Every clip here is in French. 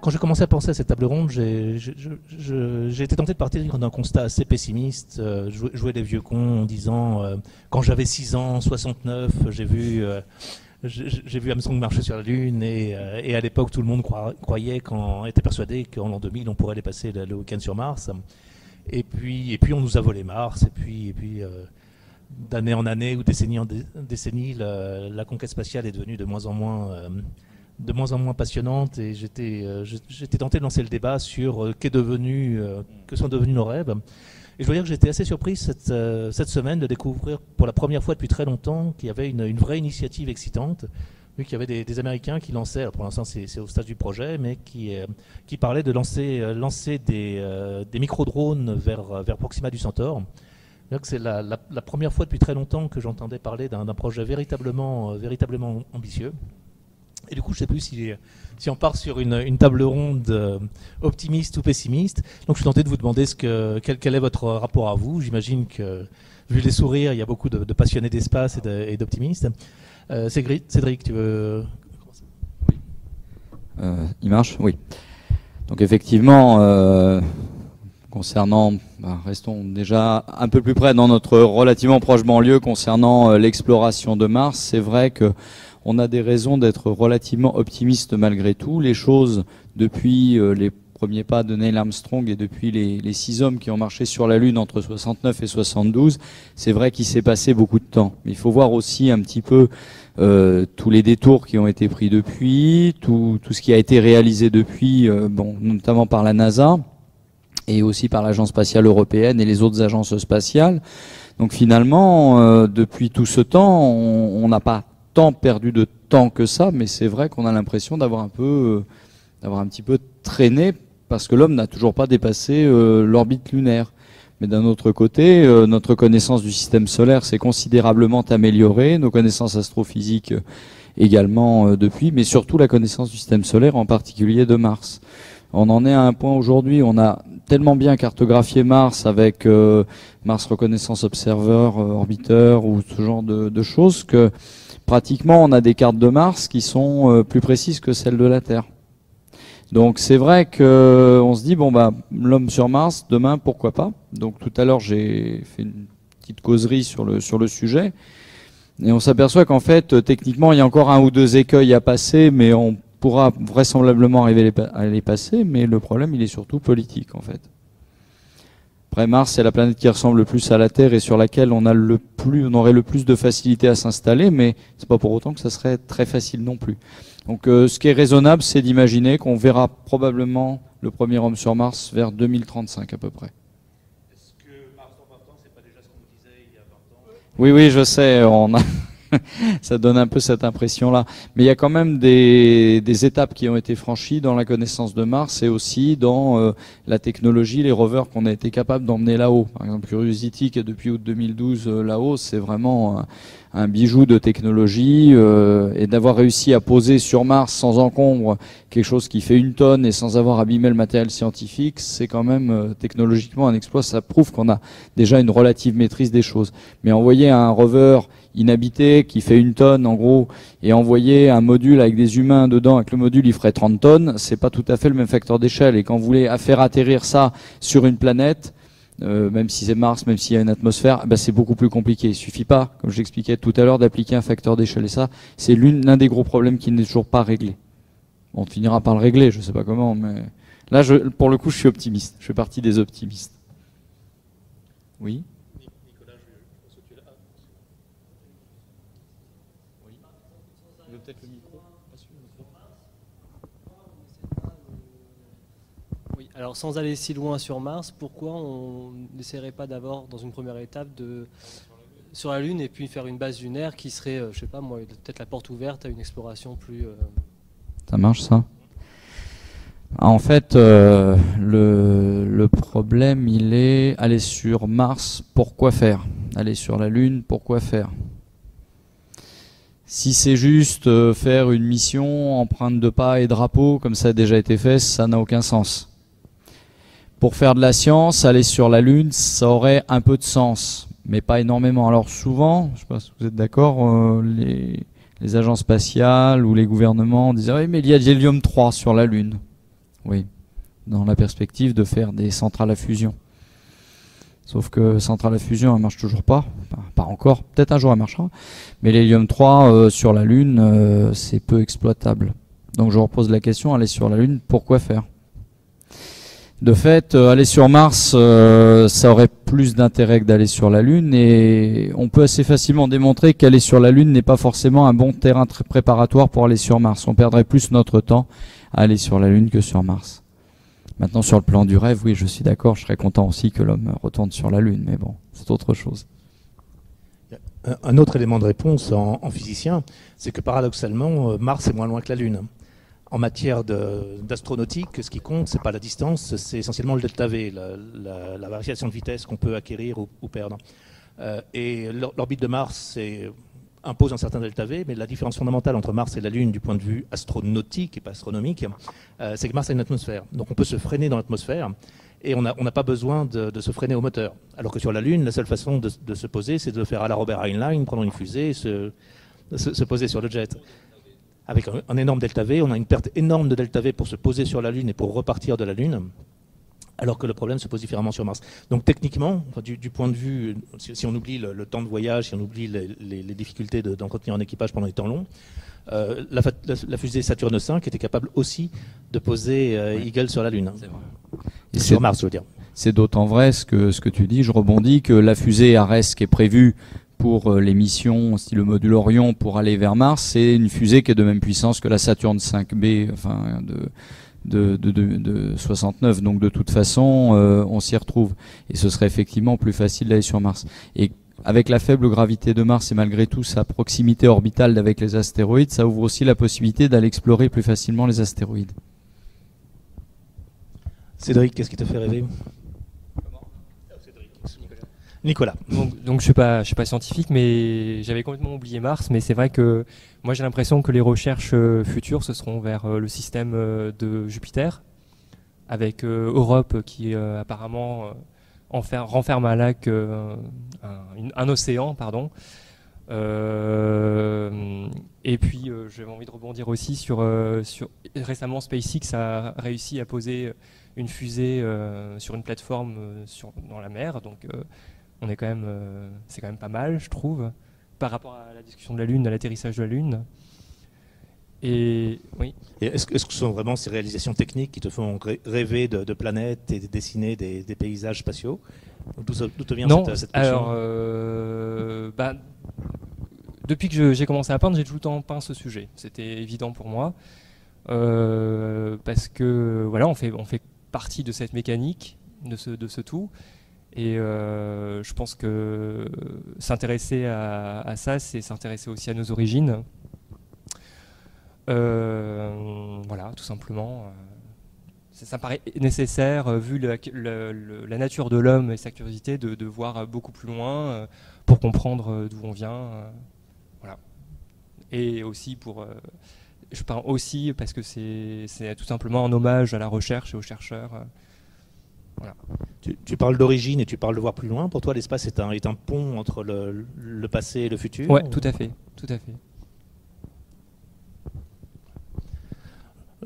quand, j'ai commencé à penser à cette table ronde, j'ai été tenté de partir d'un constat assez pessimiste, euh, jouer, les vieux cons en disant euh, quand j'avais 6 ans, 69, j'ai vu. Euh, j'ai vu Armstrong marcher sur la Lune et, à l'époque tout le monde croyait, était persuadé qu'en l'an 2000 on pourrait aller passer le, week-end sur Mars. Et puis, on nous a volé Mars. Et puis, puis d'année en année ou décennie en décennie, la, conquête spatiale est devenue de moins en moins de moins en moins passionnante. Et j'étais euh, tenté de lancer le débat sur euh, qu'est devenu euh, que sont devenus nos rêves et je dois dire que j'étais assez surpris cette, cette semaine de découvrir pour la première fois depuis très longtemps qu'il y avait une, vraie initiative excitante vu qu'il y avait des, Américains qui lançaient, pour l'instant c'est au stade du projet, mais qui, qui parlaient de lancer, lancer des, des micro-drones vers, Proxima du Centaure. C'est la, première fois depuis très longtemps que j'entendais parler d'un projet véritablement ambitieux. Et du coup, je ne sais plus si, on part sur une, table ronde euh, optimiste ou pessimiste. Donc, je suis tenté de vous demander quel, est votre rapport à vous. J'imagine que, vu les sourires, il y a beaucoup de, passionnés d'espace et d'optimistes. Euh, Cédric, tu veux Oui. Euh, il marche? Oui. Donc, effectivement, euh, concernant, bah, restons déjà un peu plus près dans notre relativement proche banlieue concernant l'exploration de Mars. C'est vrai que on a des raisons d'être relativement optimistes malgré tout. Les choses, depuis euh, les premiers pas de Neil Armstrong et depuis les, six hommes qui ont marché sur la Lune entre 69 et 72, c'est vrai qu'il s'est passé beaucoup de temps. Mais il faut voir aussi un petit peu euh, tous les détours qui ont été pris depuis, tout, ce qui a été réalisé depuis, euh, notamment par la NASA et aussi par l'Agence spatiale européenne et les autres agences spatiales. Donc finalement, depuis tout ce temps, on n'a pas tant perdu de temps que ça, mais c'est vrai qu'on a l'impression d'avoir un peu, euh, d'avoir un petit peu traîné parce que l'homme n'a toujours pas dépassé euh, l'orbite lunaire. Mais d'un autre côté, euh, notre connaissance du système solaire s'est considérablement améliorée, nos connaissances astrophysiques également depuis, mais surtout la connaissance du système solaire, en particulier de Mars. On en est à un point aujourd'hui, on a tellement bien cartographié Mars avec Mars Reconnaissance Observer, orbiteur ou ce genre de choses que pratiquement on a des cartes de Mars qui sont euh, plus précises que celles de la Terre. Donc c'est vrai que on se dit bon bah l'homme sur Mars demain pourquoi pas? Donc tout à l'heure j'ai fait une petite causerie sur le sur le sujet et on s'aperçoit qu'en fait techniquement il y a encore un ou deux écueils à passer mais on pourra vraisemblablement arriver à les passer mais le problème il est surtout politique en fait. Après Mars, c'est la planète qui ressemble le plus à la Terre et sur laquelle on a le plus, on aurait le plus de facilité à s'installer, mais c'est pas pour autant que ça serait très facile non plus. Donc, euh, ce qui est raisonnable, c'est d'imaginer qu'on verra probablement le premier homme sur Mars vers 2035 à peu près. Est-ce que Mars en partant, c'est pas déjà ce qu'on disait il y a 20 ans? Oui, oui, je sais. On a ça donne un peu cette impression-là. Mais il y a quand même des, étapes qui ont été franchies dans la connaissance de Mars et aussi dans euh, la technologie, les rovers qu'on a été capable d'emmener là-haut. Par exemple, Curiosity qui est depuis août 2012 euh, là-haut, c'est vraiment un bijou de technologie euh, et d'avoir réussi à poser sur Mars sans encombre quelque chose qui fait une tonne et sans avoir abîmé le matériel scientifique, c'est quand même technologiquement un exploit. Ça prouve qu'on a déjà une relative maîtrise des choses. Mais envoyer un rover inhabité qui fait une tonne en gros et envoyer un module avec des humains dedans avec le module il ferait 30 tonnes, c'est pas tout à fait le même facteur d'échelle et quand vous voulez faire atterrir ça sur une planète, euh, même si c'est Mars, même s'il y a une atmosphère, ben c'est beaucoup plus compliqué. Il suffit pas, comme je l'expliquais tout à l'heure, d'appliquer un facteur d'échelle et ça, c'est l'un des gros problèmes qui n'est toujours pas réglé. On finira par le régler, je sais pas comment, mais là, je, pour le coup, je suis optimiste. Je fais partie des optimistes. Oui? Alors sans aller si loin sur Mars, pourquoi on n'essaierait pas d'abord dans une première étape de sur la Lune et puis faire une base lunaire qui serait, euh, je sais pas moi, peut-être la porte ouverte à une exploration plus. Euh, ça marche ça? En fait, euh, le, problème, il est aller sur Mars, pourquoi faire? Aller sur la Lune, pourquoi faire? Si c'est juste faire une mission empreinte de pas et drapeau, comme ça a déjà été fait, ça n'a aucun sens. Pour faire de la science, aller sur la Lune, ça aurait un peu de sens, mais pas énormément. Alors souvent, je sais pas si vous êtes d'accord, euh, les, les agences spatiales ou les gouvernements disaient oui mais il y a l'hélium 3 sur la Lune. Oui, dans la perspective de faire des centrales à fusion. Sauf que centrale à fusion, elle marche toujours pas. pas encore. Peut-être un jour elle marchera. Mais l'hélium 3 euh, sur la Lune, euh, c'est peu exploitable. Donc je repose la question, aller sur la Lune, pourquoi faire? De fait, euh, aller sur Mars, ça aurait plus d'intérêt que d'aller sur la Lune. Et on peut assez facilement démontrer qu'aller sur la Lune n'est pas forcément un bon terrain préparatoire pour aller sur Mars. On perdrait plus notre temps à aller sur la Lune que sur Mars. Maintenant, sur le plan du rêve, oui, je suis d'accord, je serais content aussi que l'homme retourne sur la Lune, mais bon, c'est autre chose. Un autre élément de réponse en, physicien, c'est que paradoxalement, euh, Mars est moins loin que la Lune. En matière d'astronautique, ce qui compte, c'est pas la distance, c'est essentiellement le delta V, la, variation de vitesse qu'on peut acquérir ou, perdre. Euh, et l'orbite de Mars, impose un certain delta V, mais la différence fondamentale entre Mars et la Lune du point de vue astronautique et pas astronomique, euh, c'est que Mars a une atmosphère. Donc on peut se freiner dans l'atmosphère et on n'a pas besoin de, se freiner au moteur. Alors que sur la Lune, la seule façon de, se poser, c'est de faire à la Robert Heinlein, prendre une fusée, se, se, poser sur le jet. Avec un, un, énorme delta V, on a une perte énorme de delta V pour se poser sur la Lune et pour repartir de la Lune alors que le problème se pose différemment sur Mars. Donc techniquement, du, point de vue, si, on oublie le, temps de voyage, si on oublie les, difficultés d'entretenir un équipage pendant des temps longs, euh, la, fusée Saturne V était capable aussi de poser euh, Eagle sur la Lune. Et sur Mars, je veux dire. C'est d'autant vrai ce que, ce que tu dis, je rebondis, que la fusée Ares qui est prévue pour euh, les missions style module Orion pour aller vers Mars, c'est une fusée qui est de même puissance que la Saturne 5B, enfin de de, de, 69. Donc de toute façon, euh, on s'y retrouve. Et ce serait effectivement plus facile d'aller sur Mars. Et avec la faible gravité de Mars et malgré tout sa proximité orbitale avec les astéroïdes, ça ouvre aussi la possibilité d'aller explorer plus facilement les astéroïdes. Cédric, qu'est-ce qui te fait rêver? Nicolas. Donc, je je suis pas scientifique, mais j'avais complètement oublié Mars. Mais c'est vrai que moi j'ai l'impression que les recherches euh, futures ce seront vers euh, le système euh, de Jupiter, avec Europe qui apparemment renferme un lac, un, océan, pardon. et puis j'avais envie de rebondir aussi sur, récemment SpaceX a réussi à poser une fusée sur une plateforme dans la mer, donc on est quand même, euh, c'est quand même pas mal, je trouve, par rapport à la discussion de la Lune, à l'atterrissage de la Lune. Et oui. est-ce, que ce sont vraiment ces réalisations techniques qui te font rêver de, planètes et de dessiner des, paysages spatiaux? D'où, te vient non, cette, cette alors, euh, bah, depuis que j'ai commencé à peindre, j'ai tout le temps peint ce sujet. C'était évident pour moi. Euh, parce que voilà, on fait, on fait partie de cette mécanique, de ce, de ce tout. Et euh, je pense que s'intéresser à, ça, c'est s'intéresser aussi à nos origines. Euh, voilà, tout simplement. Euh, ça, paraît nécessaire, vu la nature de l'homme et sa curiosité, de, voir beaucoup plus loin pour comprendre d'où on vient. voilà. Et aussi pour. je parle aussi parce que c'est tout simplement un hommage à la recherche et aux chercheurs. Tu, parles d'origine et tu parles de voir plus loin. Pour toi, l'espace est un, est un pont entre le, passé et le futur Oui, tout à fait. Tout à fait.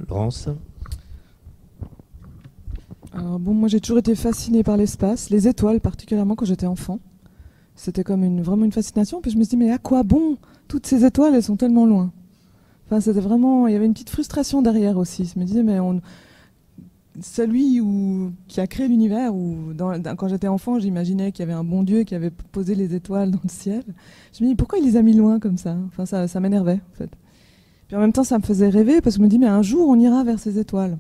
Laurence bon, moi j'ai toujours été fascinée par l'espace, les étoiles particulièrement quand j'étais enfant. C'était comme une, vraiment une fascination. Puis je me suis dit, mais à quoi bon? Toutes ces étoiles, elles sont tellement loin. Enfin, c'était vraiment. Il y avait une petite frustration derrière aussi. Je me disais, mais on, celui qui a créé l'univers, quand j'étais enfant, j'imaginais qu'il y avait un bon Dieu qui avait posé les étoiles dans le ciel. Je me dis pourquoi il les a mis loin comme ça Enfin, ça, m'énervait en fait. Puis en même temps, ça me faisait rêver parce que je me dis mais un jour on ira vers ces étoiles.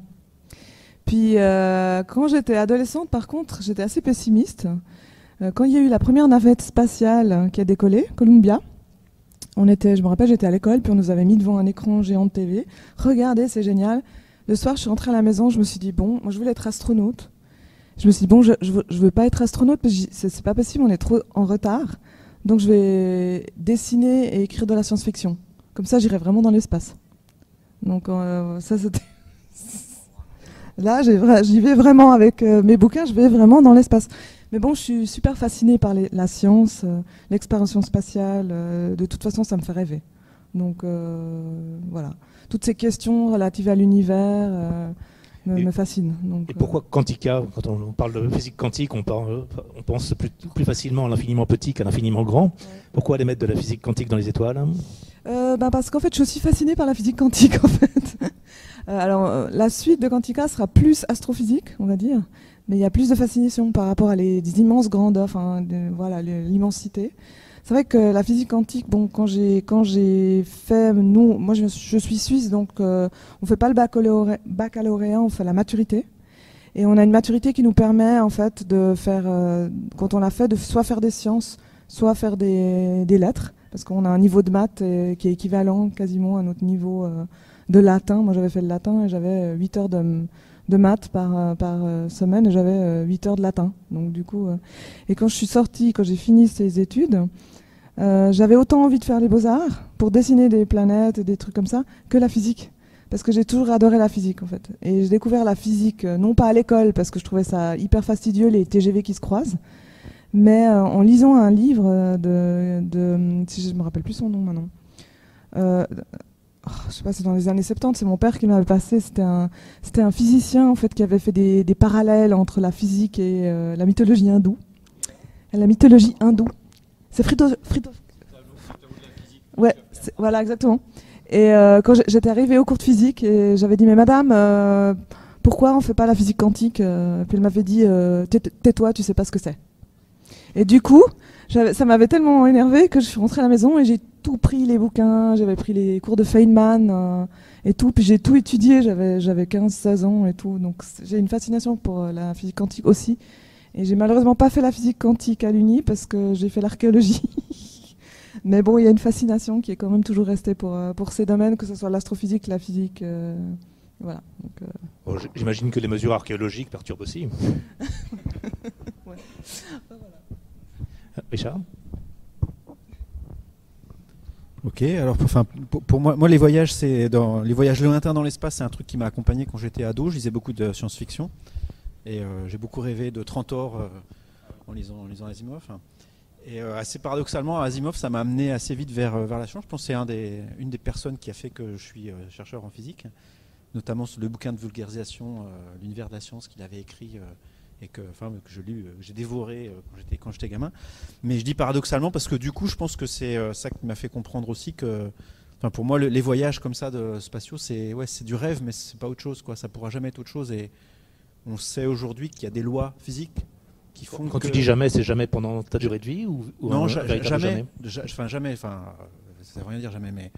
Puis euh, quand j'étais adolescente, par contre, j'étais assez pessimiste. Euh, quand il y a eu la première navette spatiale qui a décollé, Columbia, on était, je me rappelle, j'étais à l'école, puis on nous avait mis devant un écran géant de TV. Regardez, c'est génial. Le soir, je suis rentrée à la maison, je me suis dit, bon, moi je voulais être astronaute. Je me suis dit, bon, je, je, veux, pas être astronaute parce que c'est pas possible, on est trop en retard. Donc je vais dessiner et écrire de la science-fiction. Comme ça, j'irai vraiment dans l'espace. Donc euh, ça, c'était... Là, j'y vais vraiment avec euh, mes bouquins, je vais vraiment dans l'espace. Mais bon, je suis super fascinée par la science, euh, l'exploration spatiale. de toute façon, ça me fait rêver. Donc voilà, toutes ces questions relatives à l'univers me, fascinent. et pourquoi Quantica Quand on, parle de physique quantique, on, on pense plus, plus, facilement à l'infiniment petit qu'à l'infiniment grand. Pourquoi aller mettre de la physique quantique dans les étoiles euh, bah, parce qu'en fait, je suis aussi fascinée par la physique quantique. En fait. Euh, alors, euh, la suite de Quantica sera plus astrophysique, on va dire, mais il y a plus de fascination par rapport à les, immenses grandeurs, enfin, voilà, l'immensité. C'est vrai que la physique quantique, bon, quand j'ai quand j'ai fait, nous, moi, je, suis suisse, donc on on fait pas le baccalauréat, baccalauréat, on fait la maturité. Et on a une maturité qui nous permet en fait de faire, quand on l'a fait, de soit faire des sciences, soit faire des, des lettres parce qu'on a un niveau de maths euh, qui est équivalent quasiment à notre niveau euh, de latin. Moi, j'avais fait le latin et j'avais 8 heures de, de maths par, euh, par semaine j'avais 8 heures de latin. Donc, du coup, et quand je suis sortie, quand j'ai fini ces études, j'avais autant envie de faire les beaux-arts pour dessiner des planètes et des trucs comme ça que la physique. Parce que j'ai toujours adoré la physique en fait. Et j'ai découvert la physique, non pas à l'école, parce que je trouvais ça hyper fastidieux, les TGV qui se croisent, mais euh, en lisant un livre de, si je me rappelle plus son nom maintenant, euh, je sais pas, c'est dans les années 70, c'est mon père qui m'avait passé, c'était un, c'était un physicien en fait qui avait fait des, des parallèles entre la physique et euh, la mythologie hindoue. La mythologie hindoue. C'est Frito, Frito. Ouais, voilà exactement. Et euh, quand j'étais arrivée au cours de physique, et j'avais dit mais madame, euh, pourquoi on fait pas la physique quantique Puis elle m'avait dit tais-toi, tu sais pas ce que c'est. Et du coup, ça m'avait tellement énervé que je suis rentrée à la maison et j'ai tout pris les bouquins, j'avais pris les cours de Feynman euh, et tout, puis j'ai tout étudié, j'avais, j'avais 15-16 ans et tout, donc j'ai une fascination pour euh, la physique quantique aussi. Et j'ai malheureusement pas fait la physique quantique à l'Uni parce que j'ai fait l'archéologie. Mais bon, il y a une fascination qui est quand même toujours restée pour, euh, pour ces domaines, que ce soit l'astrophysique, la physique. voilà. j'imagine que les mesures archéologiques perturbent aussi. ouais. Richard? Ok, alors pour, moi, moi, les voyages, c'est dans les voyages lointains dans l'espace, c'est un truc qui m'a accompagné quand j'étais ado. Je lisais beaucoup de science-fiction et euh, j'ai beaucoup rêvé de Trantor euh, en, lisant, Asimov. Et euh, assez paradoxalement, Asimov, ça m'a amené assez vite vers, vers la science. Je pense que c'est une des personnes qui a fait que je suis chercheur en physique, notamment le bouquin de vulgarisation, l'univers de la science qu'il avait écrit et que, enfin, que je euh, j'ai dévoré euh, quand j'étais quand j'étais gamin. Mais je dis paradoxalement parce que du coup, je pense que c'est euh, ça qui m'a fait comprendre aussi que, enfin, pour moi, les voyages comme ça de spatiaux, c'est ouais, c'est du rêve, mais c'est pas autre chose, quoi. Ça pourra jamais être autre chose. Et on sait aujourd'hui qu'il y a des lois physiques qui font. Quand tu dis jamais, c'est jamais pendant ta durée de vie ou, non, jamais, jamais? Enfin, jamais. Enfin, ça veut rien dire jamais, mais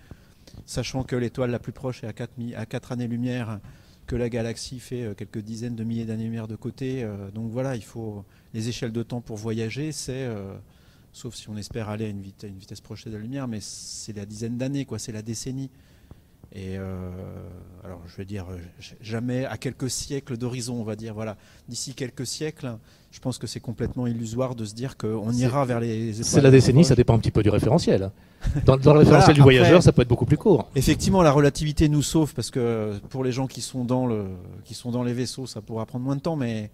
sachant que l'étoile la plus proche est à 4, à 4 années-lumière que la galaxie fait euh, quelques dizaines de milliers d'années-lumière de côté. Euh, donc voilà, il faut les échelles de temps pour voyager, c'est euh, sauf si on espère aller à une, vitesse, proche de la lumière, mais c'est la dizaine d'années, quoi, c'est la décennie. Et alors, je vais dire, jamais à quelques siècles d'horizon, on va dire, voilà, d'ici quelques siècles, je pense que c'est complètement illusoire de se dire qu'on ira vers les. C'est la décennie, ça dépend un petit peu du référentiel. Dans, le référentiel du voyageur, ça peut être beaucoup plus court. Effectivement, la relativité nous sauve parce que pour les gens qui sont dans le, qui sont dans les vaisseaux, ça pourra prendre moins de temps, mais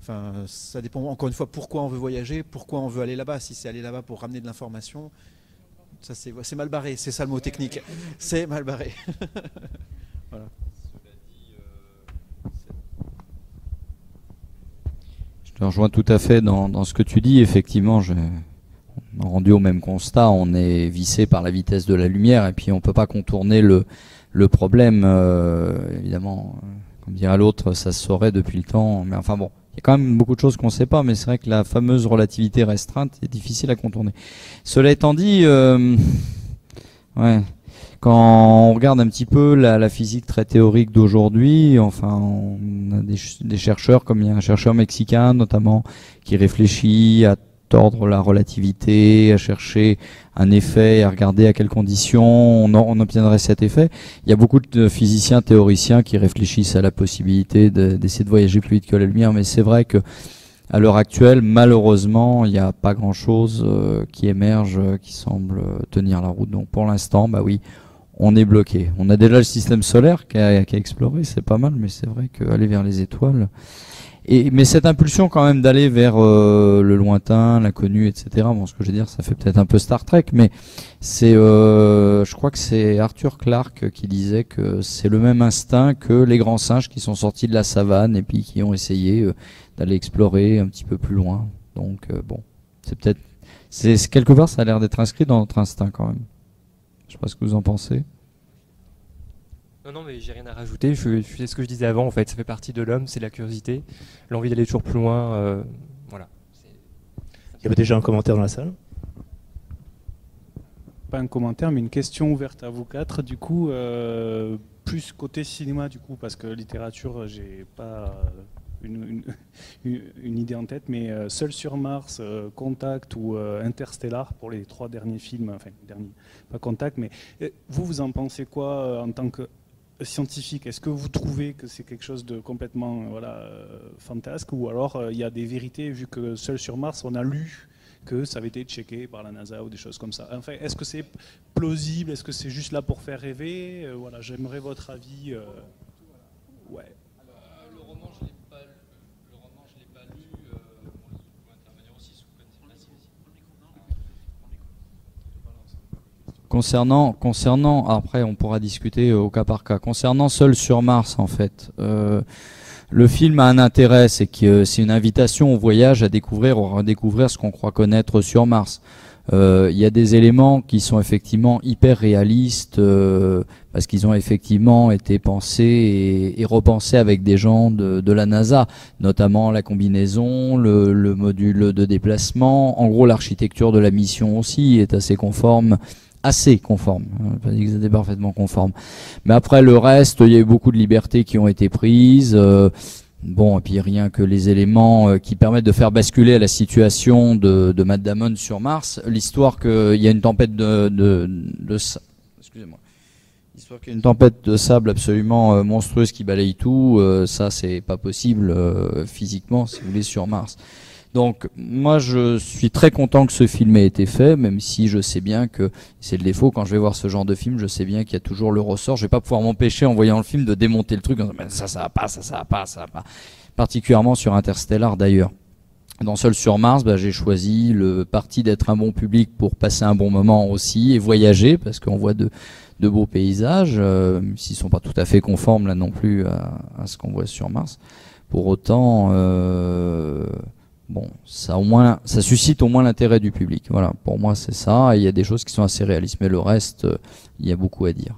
enfin, ça dépend encore une fois pourquoi on veut voyager, pourquoi on veut aller là-bas. Si c'est aller là-bas pour ramener de l'information, ça c'est mal barré. C'est ça le mot technique. C'est mal barré. voilà. Je rejoins tout à fait dans, ce que tu dis. Effectivement, je, rendu au même constat. On est vissé par la vitesse de la lumière et puis on peut pas contourner le, le problème. Euh, évidemment, euh, comme dirait l'autre, ça se saurait depuis le temps. Mais enfin bon, il y a quand même beaucoup de choses qu'on ne sait pas. Mais c'est vrai que la fameuse relativité restreinte est difficile à contourner. Cela étant dit, euh, ouais. Quand on regarde un petit peu la, physique très théorique d'aujourd'hui, enfin, on a des, chercheurs, comme il y a un chercheur mexicain notamment, qui réfléchit à tordre la relativité, à chercher un effet, à regarder à quelles conditions on, obtiendrait cet effet. Il y a beaucoup de physiciens, théoriciens qui réfléchissent à la possibilité d'essayer de, voyager plus vite que la lumière, mais c'est vrai que à l'heure actuelle, malheureusement, il n'y a pas grand-chose euh, qui émerge, euh, qui semble tenir la route. Donc pour l'instant, bah oui, on est bloqué. On a déjà le système solaire qui a, qui a exploré, c'est pas mal, mais c'est vrai qu'aller vers les étoiles. Et, mais cette impulsion quand même d'aller vers euh, le lointain, l'inconnu, etc. Bon, ce que je veux dire, ça fait peut-être un peu Star Trek, mais c'est, euh, je crois que c'est Arthur Clarke qui disait que c'est le même instinct que les grands singes qui sont sortis de la savane et puis qui ont essayé euh, d'aller explorer un petit peu plus loin. Donc euh, bon, c'est peut-être, c'est quelque part, ça a l'air d'être inscrit dans notre instinct quand même. Je sais pas ce que vous en pensez. Non, non, mais j'ai rien à rajouter. Je, je- c'est ce que je disais avant, en fait. Ça fait partie de l'homme, c'est la curiosité, l'envie d'aller toujours plus loin. euh, voilà. Il y avait déjà un commentaire dans la salle? pas un commentaire, mais une question ouverte à vous quatre. Du coup, euh, plus côté cinéma, du coup, parce que littérature, j'ai pas une, idée en tête, mais euh, Seul sur Mars, euh, Contact ou euh, Interstellar pour les trois derniers films, enfin, derniers, pas Contact, mais vous, vous en pensez quoi en tant que scientifique? Est-ce que vous trouvez que c'est quelque chose de complètement voilà, fantasque? Ou alors il y a des vérités, vu que Seul sur Mars, on a lu que ça avait été checké par la NASA ou des choses comme ça. Enfin, est-ce que c'est plausible? Est-ce que c'est juste là pour faire rêver? Voilà, j'aimerais votre avis. Ouais. Le roman, je l'ai pas, l'ai pas lu. intervenir aussi Concernant, concernant, après on pourra discuter au cas par cas. Concernant Seul sur Mars, en fait, euh, le film a un intérêt, c'est que c'est une invitation au voyage à découvrir, à redécouvrir ce qu'on croit connaître sur Mars. Euh, Il y a des éléments qui sont effectivement hyper réalistes euh, parce qu'ils ont effectivement été pensés et, et repensés avec des gens de, de la NASA, notamment la combinaison, le, le module de déplacement. En gros, l'architecture de la mission aussi est assez conforme assez conforme. On pas dit que c'était parfaitement conforme. Mais après le reste, il y a eu beaucoup de libertés qui ont été prises. euh, bon, et puis rien que les éléments euh, qui permettent de faire basculer la situation de, de Matt Damon sur Mars. L'histoire qu'il y a une tempête de, de, de excusez-moi. L'histoire qu'il y a une tempête de sable absolument euh, monstrueuse qui balaye tout, ça c'est pas possible physiquement si vous voulez sur Mars. Donc moi je suis très content que ce film ait été fait, même si je sais bien que c'est le défaut quand je vais voir ce genre de film, je sais bien qu'il y a toujours le ressort. Je vais pas pouvoir m'empêcher en voyant le film de démonter le truc. en disant, ça ça va pas, ça ça va pas, ça va pas. Particulièrement sur Interstellar d'ailleurs. Dans Seul sur Mars, bah, j'ai choisi le parti d'être un bon public pour passer un bon moment aussi et voyager parce qu'on voit de, beaux paysages, euh, s'ils sont pas tout à fait conformes là non plus à, à ce qu'on voit sur Mars. Pour autant, euh, bon, ça au moins, ça suscite au moins l'intérêt du public. Voilà, pour moi c'est ça. Il y a des choses qui sont assez réalistes, mais le reste, euh, il y a beaucoup à dire.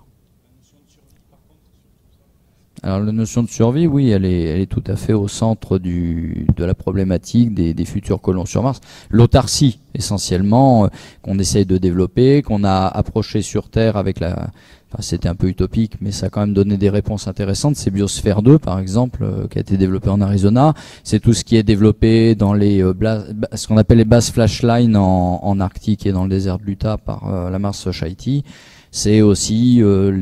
Alors la notion de survie, oui, elle est, elle est tout à fait au centre du, de la problématique des, des futurs colons sur Mars. L'autarcie, essentiellement, euh, qu'on essaye de développer, qu'on a approché sur Terre avec la... Enfin, c'était un peu utopique, mais ça a quand même donné des réponses intéressantes. C'est Biosphère 2, par exemple, euh, qui a été développé en Arizona. C'est tout ce qui est développé dans les euh, ce qu'on appelle les bases flashline en, en Arctique et dans le désert de l'Utah par euh, la Mars Society. C'est aussi euh,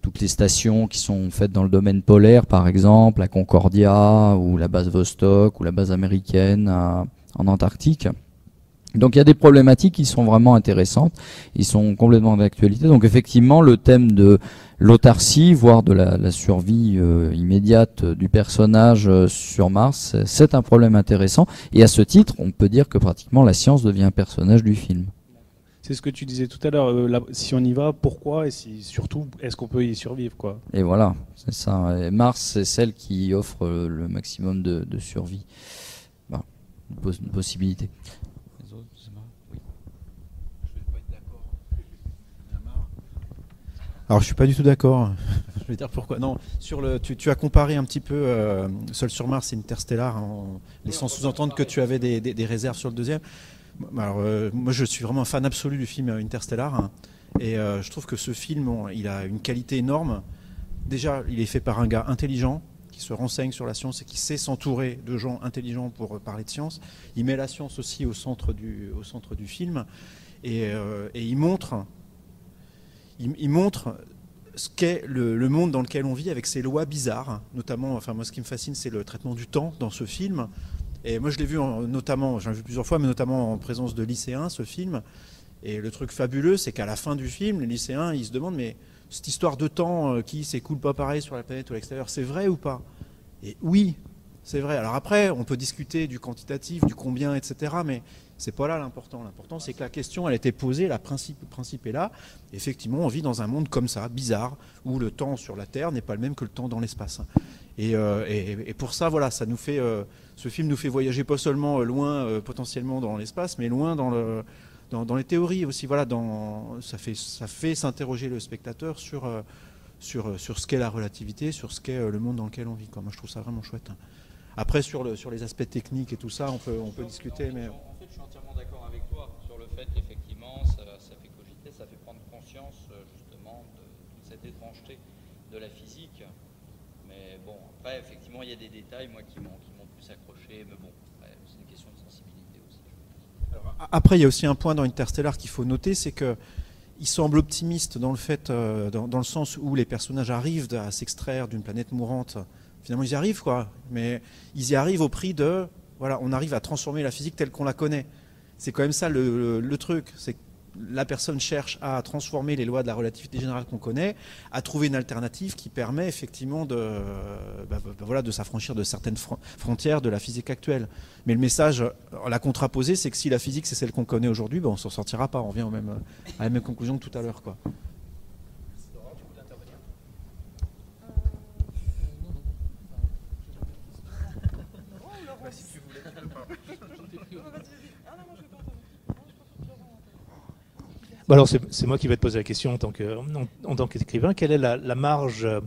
toutes les stations qui sont faites dans le domaine polaire, par exemple, la Concordia ou la base Vostok ou la base américaine à- en Antarctique. Donc il y a des problématiques qui sont vraiment intéressantes, ils sont complètement d'actualité. Donc effectivement, le thème de l'autarcie, voire de la, la survie euh, immédiate euh, du personnage euh, sur Mars, c'est- un problème intéressant. Et à ce titre, on peut dire que pratiquement la science devient un personnage du film. C'est ce que tu disais tout à l'heure. euh, si on y va, pourquoi et si, surtout, est-ce qu'on peut y survivre quoi? Et voilà, c'est ça. Et Mars, c'est celle qui offre le maximum de, de survie. Voilà, une, une possibilité. Les autres, c'est marrant Oui. Alors je suis pas du tout d'accord. je vais dire pourquoi. Non, sur le, tu, tu as comparé un petit peu euh, Seul sur Mars et Interstellar en laissant sous-entendre que tu avais des, des- des réserves sur le deuxième. Alors euh, moi je suis vraiment un fan absolu du film euh, Interstellar hein, et euh, je trouve que ce film on- il a une qualité énorme. Déjà il est fait par un gars intelligent qui se renseigne sur la science et qui sait s'entourer de gens intelligents pour parler de science. Il met la science aussi au centre du, au centre du film et, et il montre il, montre ce qu'est le, monde dans lequel on vit avec ses lois bizarres, notamment, enfin moi ce qui me fascine c'est le traitement du temps dans ce film. Et moi je l'ai vu en- notamment, j'en ai vu plusieurs fois, mais notamment en présence de lycéens ce film. Et le truc fabuleux, c'est qu'à la fin du film, les lycéens, ils se demandent, mais cette histoire de temps euh, qui s'écoule pas pareil sur la planète ou à l'extérieur, c'est vrai ou pas? Et oui, c'est vrai. Alors après, on peut discuter du quantitatif, du combien, etc. Mais c'est pas là l'important. L'important, c'est que la question, elle été posée, la principe, le principe est là. Effectivement, on vit dans un monde comme ça, bizarre, où le temps sur la Terre n'est pas le même que le temps dans l'espace. Et, euh, pour ça, voilà, ça nous fait, euh, ce film nous fait voyager pas seulement euh, loin, potentiellement dans l'espace, mais loin dans dans, les théories aussi. Voilà, ça fait, ça fait s'interroger le spectateur sur, sur, sur ce qu'est la relativité, sur ce qu'est le monde dans lequel on vit. Moi, je trouve ça vraiment chouette. Après, sur, le, sur les aspects techniques et tout ça, on peut, on peut discuter, mais. En fait, je suis entièrement d'accord avec toi sur le fait qu'effectivement, ça, ça fait cogiter, ça fait prendre conscience euh, justement de toute cette étrangeté de la physique. Mais bon, après, effectivement, il y a des détails, moi, qui m'ont plus accroché. Mais bon, c'est une question de sensibilité aussi. Après, il y a aussi un point dans Interstellar qu'il faut noter, c'est que il semble optimiste dans le fait, euh, dans, dans le sens où les personnages arrivent à s'extraire d'une planète mourante. Finalement, ils y arrivent, quoi. Mais ils y arrivent au prix de, voilà, on arrive à transformer la physique telle qu'on la connaît. C'est quand même ça le, le- truc. C'est la personne cherche à transformer les lois de la relativité générale qu'on connaît, à trouver une alternative qui permet effectivement de, bah, bah, voilà, de s'affranchir de certaines fron- frontières de la physique actuelle. Mais le message, euh, la contraposée, c'est que si la physique c'est celle qu'on connaît aujourd'hui, ben, on s'en sortira pas. On revient au même, euh, à la même conclusion que tout à l'heure. quoi. Bah alors c'est moi qui vais te poser la question en tant qu'écrivain. Quelle est la, marge euh,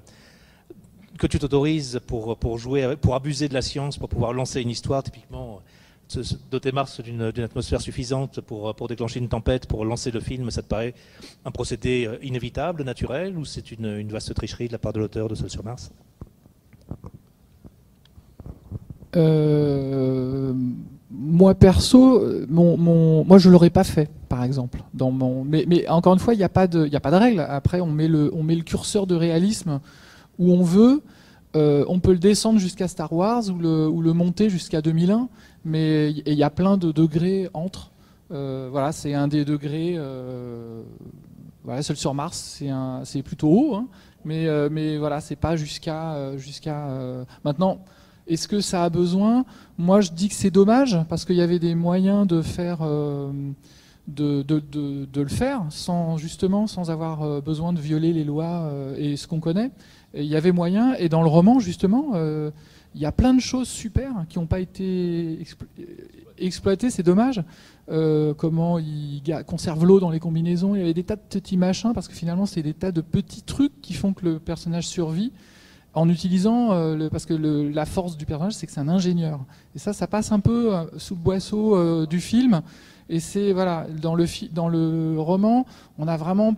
que tu t'autorises pour, jouer, pour abuser de la science, pour pouvoir lancer une histoire typiquement se- doter Mars d'une atmosphère suffisante pour, pour déclencher une tempête, pour lancer le film, ça te paraît un procédé euh, inévitable, naturel, ou c'est une, vaste tricherie de la part de l'auteur de Seul sur Mars? Euh, moi perso, euh, mon, mon- moi je l'aurais pas fait, par exemple. Dans mon, mais, encore une fois, il n'y a pas de, y a pas de règle. Après, on met le, on met le curseur de réalisme où on veut. Euh, on peut le descendre jusqu'à Star Wars ou le, ou le monter jusqu'à 2001, mais il y a plein de degrés entre. Euh, voilà, c'est un des degrés. euh, voilà, seul sur Mars, c'est plutôt haut, hein, mais, mais voilà, c'est pas jusqu'à, jusqu'à. maintenant. Est-ce que ça a besoin? Moi, je dis que c'est dommage parce qu'il y avait des moyens de faire, de, le faire sans justement, sans avoir euh, besoin de violer les lois euh, et ce qu'on connaît. Il y avait moyen. Et dans le roman, justement, euh, il y a plein de choses super qui n'ont pas été explo- exploitées. C'est dommage. Comment il conserve l'eau dans les combinaisons. Il y avait des tas de petits machins parce que finalement, c'est des tas de petits trucs qui font que le personnage survit en utilisant parce que la force du personnage c'est que c'est un ingénieur et ça ça passe un peu sous le boisseau du film et c'est voilà dans le dans le roman on a vraiment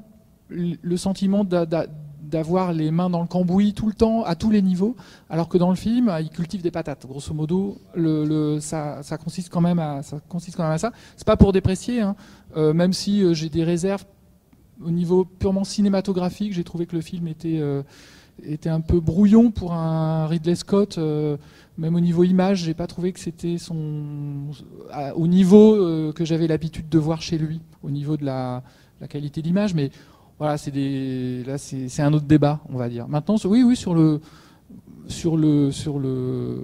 le sentiment d'a- d'a- d'avoir les mains dans le cambouis tout le temps à tous les niveaux alors que dans le film il cultive des patates grosso modo le, le- ça, ça consiste quand même à ça consiste quand même à ça c'est pas pour déprécier hein, euh, même si euh, j'ai des réserves au niveau purement cinématographique j'ai trouvé que le film était euh, était un peu brouillon pour un Ridley Scott. Même au niveau image, j'ai pas trouvé que c'était son au niveau euh, que j'avais l'habitude de voir chez lui, au niveau de la, qualité d'image. Mais voilà, c'est des là c'est un autre débat, on va dire. Maintenant, oui, oui, sur le sur le sur le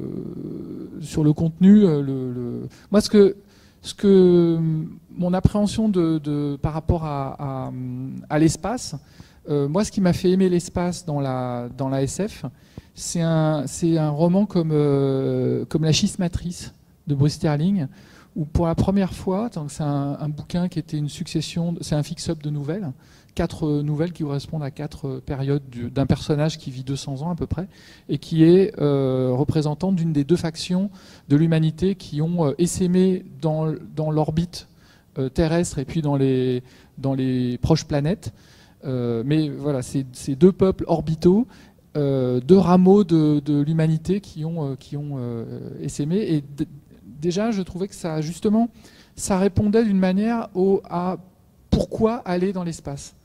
sur le contenu, euh, moi ce que ce que mon appréhension de, par rapport à l'espace, euh, moi, ce qui m'a fait aimer l'espace dans la, dans la SF, c'est un, roman comme, euh, comme La Schismatrice de Bruce Sterling, où pour la première fois, c'est un, bouquin qui était une succession, c'est un fix-up de nouvelles, quatre euh, nouvelles qui correspondent à quatre euh, périodes du- d'un personnage qui vit 200 ans à peu près, et qui est représentant d'une des deux factions de l'humanité qui ont essaimé dans, l'orbite terrestre et puis dans les, dans les proches planètes. Mais voilà, c'est deux peuples orbitaux, deux rameaux de, l'humanité qui ont, euh, qui ont euh, essaimé. Et déjà, je trouvais que ça, justement, ça répondait d'une manière au, à pourquoi aller dans l'espace.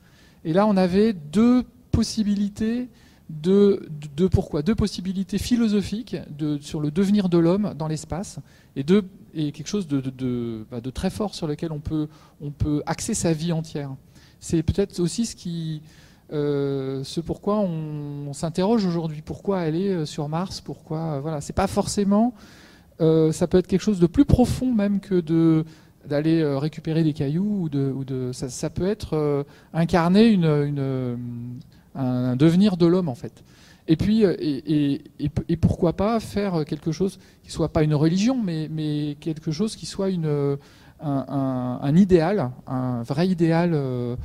Et là, on avait deux possibilités de, de, pourquoi Deux possibilités philosophiques de, sur le devenir de l'homme dans l'espace et, et quelque chose de, de, bah, très fort sur lequel on peut, on peut axer sa vie entière. C'est peut-être aussi ce qui, euh, ce pourquoi on, s'interroge aujourd'hui. Pourquoi aller euh, sur Mars? Pourquoi Voilà, c'est pas forcément. ça peut être quelque chose de plus profond même que d'aller récupérer des cailloux ou de, ça, peut être incarner une, un, devenir de l'homme en fait. Et puis, euh, et, et, pourquoi pas faire quelque chose qui soit pas une religion, mais, mais quelque chose qui soit une, un, idéal, un vrai idéal euh,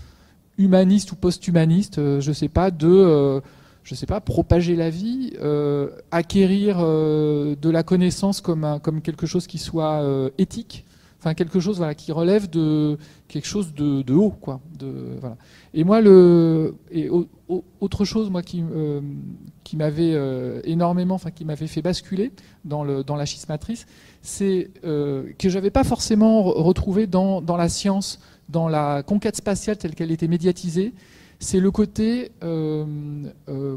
humaniste ou post-humaniste, euh, je sais pas, de, je sais pas, propager la vie, acquérir de la connaissance comme, comme quelque chose qui soit éthique, enfin quelque chose voilà, qui relève de quelque chose de, de haut, quoi. De, voilà. Et moi, le, et autre chose moi qui, euh, qui m'avait euh, énormément, enfin qui m'avait fait basculer dans, le, dans la schismatrice, c'est euh, que j'avais pas forcément retrouvé dans, dans, la science, dans la conquête spatiale telle qu'elle était médiatisée, c'est le côté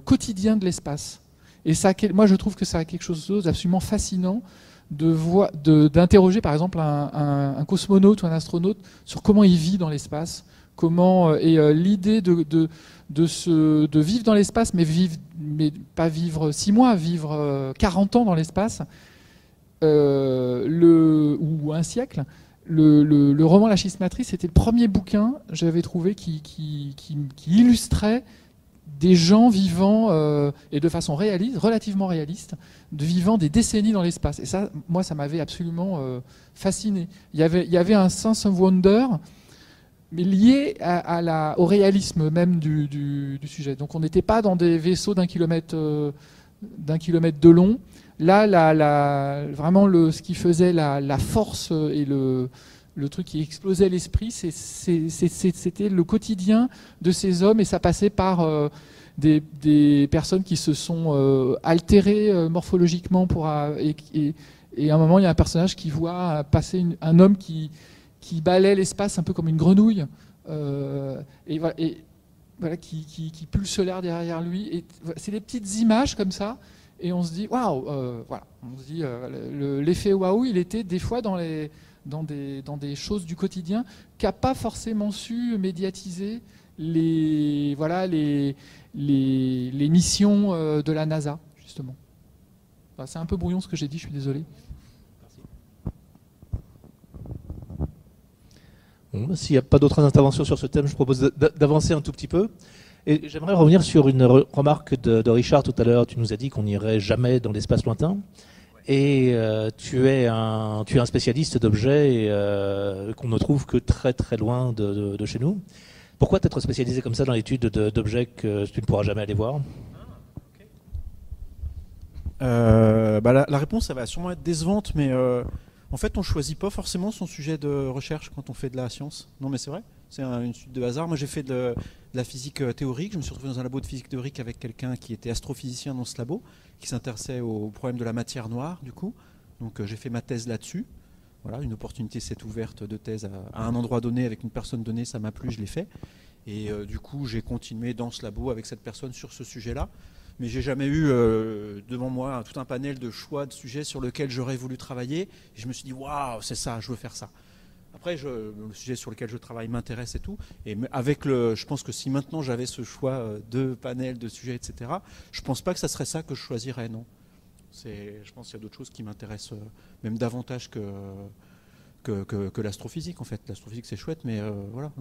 quotidien de l'espace. Et ça, moi, je trouve que ça a quelque chose d'absolument fascinant de d'interroger par exemple un, un, cosmonaute ou un astronaute sur comment il vit dans l'espace, comment et l'idée de, de, de, de vivre dans l'espace, mais, vivre, mais pas vivre six mois, vivre 40 euh, ans dans l'espace, euh, le, ou un siècle. Le, roman La schismatrice, c'était le premier bouquin, j'avais trouvé, qui, illustrait des gens vivant, euh, et de façon réaliste, relativement réaliste, de vivant des décennies dans l'espace. Et ça, moi, ça m'avait absolument fasciné. Il y, avait, un sense of wonder mais lié au réalisme même du, sujet. Donc on n'était pas dans des vaisseaux d'un kilomètre, euh, d'un kilomètre de long. Là, vraiment, ce qui faisait la, force et le, truc qui explosait l'esprit, c'était le quotidien de ces hommes et ça passait par euh, des, personnes qui se sont euh, altérées morphologiquement pour, et, à un moment, il y a un personnage qui voit passer un homme qui qui balaie l'espace un peu comme une grenouille, euh, qui, pulse l'air derrière lui. C'est des petites images comme ça, et on se dit waouh, euh, voilà, on se dit euh, l'effet waouh, il était des fois dans les dans des, dans des choses du quotidien qu'a pas forcément su médiatiser les voilà les les, les missions de la NASA justement. c'est un peu brouillon ce que j'ai dit, je suis désolé. S'il n'y a pas d'autres interventions sur ce thème, je propose d'avancer un tout petit peu. J'aimerais revenir sur une remarque de, Richard tout à l'heure. Tu nous as dit qu'on n'irait jamais dans l'espace lointain. Et euh, tu, es un, tu es un spécialiste d'objets euh, qu'on ne trouve que très très loin de, chez nous. Pourquoi t'être spécialisé comme ça dans l'étude d'objets que tu ne pourras jamais aller voir? Euh, bah la, réponse, ça va sûrement être décevante, mais en fait, on choisit pas forcément son sujet de recherche quand on fait de la science. Non, mais c'est vrai, c'est une suite de hasard. Moi, j'ai fait de, la physique euh, théorique. Je me suis retrouvé dans un labo de physique théorique avec quelqu'un qui était astrophysicien dans ce labo, qui s'intéressait au problème de la matière noire, du coup. Donc, euh, j'ai fait ma thèse là-dessus. Voilà, une opportunité s'est ouverte de thèse à, un endroit donné avec une personne donnée, ça m'a plu, je l'ai fait. Et euh, du coup, j'ai continué dans ce labo avec cette personne sur ce sujet-là mais j'ai jamais eu devant moi tout un panel de choix de sujets sur lesquels j'aurais voulu travailler. Et je me suis dit, waouh, c'est ça, je veux faire ça. Après, le sujet sur lequel je travaille m'intéresse et tout. Et avec le, je pense que si maintenant j'avais ce choix euh, de panel, de sujets, etc., je pense pas que ça serait ça que je choisirais, non. Je pense qu'il y a d'autres choses qui m'intéressent euh, même davantage que, que, que, l'astrophysique, en fait. L'astrophysique, c'est chouette, mais voilà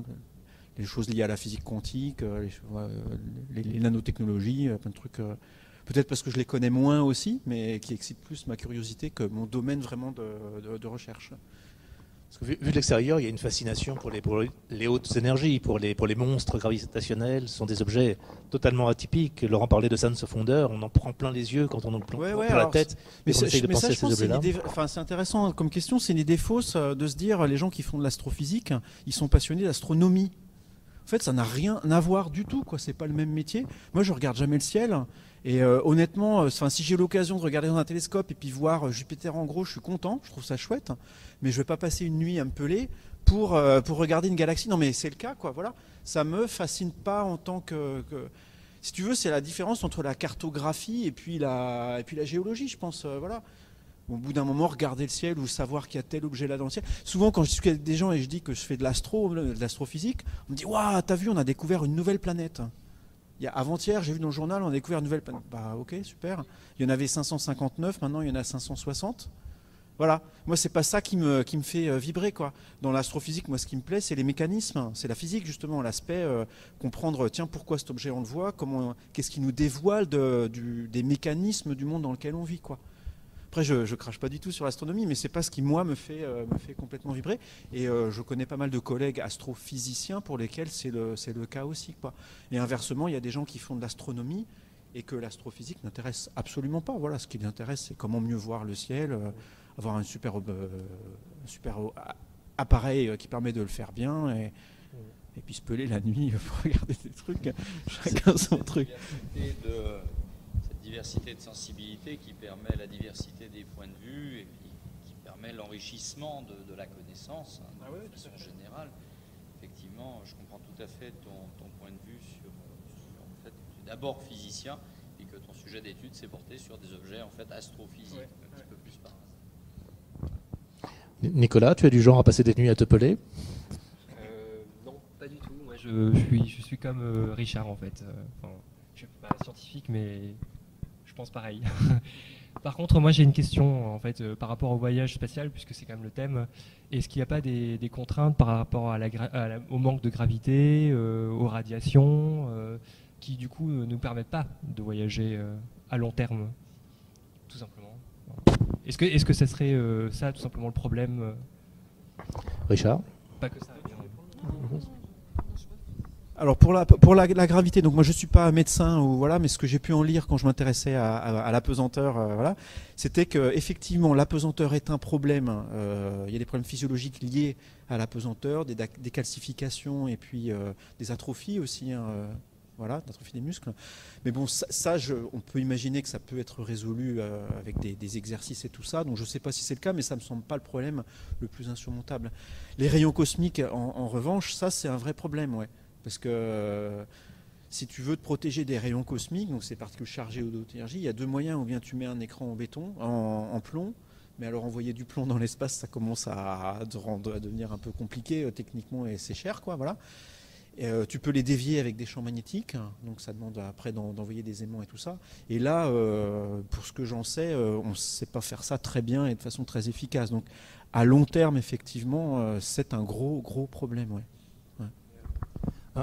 les choses liées à la physique quantique, euh, les, nanotechnologies, euh, plein de trucs. Euh, peut-être parce que je les connais moins aussi, mais qui excitent plus ma curiosité que mon domaine vraiment de, recherche. Vu, de l'extérieur, il y a une fascination pour les, les, hautes énergies, pour les, pour les monstres gravitationnels. Ce sont des objets totalement atypiques. Laurent parlait de Sans Fondeur. On en prend plein les yeux quand on en prend la tête. Mais c'est intéressant comme question. C'est une idée fausse de se dire les gens qui font de l'astrophysique, ils sont passionnés d'astronomie. En fait, ça n'a rien à voir du tout. Quoi, c'est pas le même métier. Moi, je regarde jamais le ciel. Et euh, honnêtement, euh, si j'ai l'occasion de regarder dans un télescope et puis voir euh, Jupiter en gros, je suis content. Je trouve ça chouette. Mais je vais pas passer une nuit à me peler pour pour regarder une galaxie. Non, mais c'est le cas, quoi. Voilà. Ça me fascine pas en tant que, si tu veux, c'est la différence entre la cartographie et puis la, et puis la géologie, je pense. euh, voilà. Au bout d'un moment, regarder le ciel ou savoir qu'il y a tel objet là dans le ciel. Souvent, quand je discute avec des gens et je dis que je fais de l'astrophysique, on me dit Waouh, t'as vu, on a découvert une nouvelle planète. Avant-hier, j'ai vu dans le journal, on a découvert une nouvelle planète. Bah, ok, super. Il y en avait 559, maintenant il y en a 560. Voilà. Moi, c'est pas ça qui me, fait euh, vibrer, quoi. Dans l'astrophysique, moi, ce qui me plaît, c'est les mécanismes. C'est la physique, justement, l'aspect euh, comprendre, tiens, pourquoi cet objet on le voit, comment, qu'est-ce qui nous dévoile des mécanismes du monde dans lequel on vit, quoi. Après, je, je crache pas du tout sur l'astronomie, mais c'est pas ce qui moi me fait, euh, me fait complètement vibrer. Et euh, je connais pas mal de collègues astrophysiciens pour lesquels c'est le, c'est le cas aussi, quoi. Et inversement, il y a des gens qui font de l'astronomie et que l'astrophysique n'intéresse absolument pas. Voilà, ce qui les intéresse, c'est comment mieux voir le ciel, euh, avoir un super, euh, super appareil qui permet de le faire bien et, et puis se peler la nuit pour regarder des trucs. Chacun son truc. de- diversité de sensibilité qui permet la diversité des points de vue et puis qui permet l'enrichissement de, de la connaissance hein, de façon générale. Effectivement, je comprends tout à fait ton, ton point de vue sur, sur en fait, tu es d'abord physicien et que ton sujet d'étude s'est porté sur des objets en fait astrophysiques, un petit peu plus par hasard. Nicolas, tu es du genre à passer des nuits à te peler? Euh, non, pas du tout. Moi, je, je suis, je suis comme euh, Richard en fait. Euh, enfin, je suis pas scientifique, mais pense pareil. Par contre, moi, j'ai une question en fait euh, par rapport au voyage spatial, puisque c'est quand même le thème. Est-ce qu'il n'y a pas des, des contraintes par rapport à la gra- à la- au manque de gravité, euh, aux radiations, euh, qui du coup ne nous permettent pas de voyager euh, à long terme, tout simplement? Est-ce que, est-ce que ça serait euh, ça tout simplement le problème Richard? Pas que ça. bien. Alors pour la gravité, donc moi je suis pas médecin ou voilà, mais ce que j'ai pu en lire quand je m'intéressais à, l'apesanteur, euh, voilà, c'était que effectivement l'apesanteur est un problème. euh, il y a des problèmes physiologiques liés à l'apesanteur, des, des calcifications et puis euh, des atrophies aussi, hein, voilà, d'atrophie des muscles. Mais bon, ça, on peut imaginer que ça peut être résolu avec des, exercices et tout ça. Donc je sais pas si c'est le cas, mais ça me semble pas le problème le plus insurmontable. Les rayons cosmiques, en, revanche, ça c'est un vrai problème. Parce que euh, si tu veux te protéger des rayons cosmiques, donc ces particules chargées ou d'autres énergies, il y a deux moyens. Ou bien tu mets un écran en béton, en, plomb, mais alors envoyer du plomb dans l'espace, ça commence à, devenir un peu compliqué euh, techniquement et c'est cher, quoi. Voilà. Euh, tu peux les dévier avec des champs magnétiques, donc ça demande après d'en- d'envoyer des aimants et tout ça. Et là, pour ce que j'en sais, on ne sait pas faire ça très bien et de façon très efficace. Donc à long terme, effectivement, c'est un gros, gros problème. Ouais.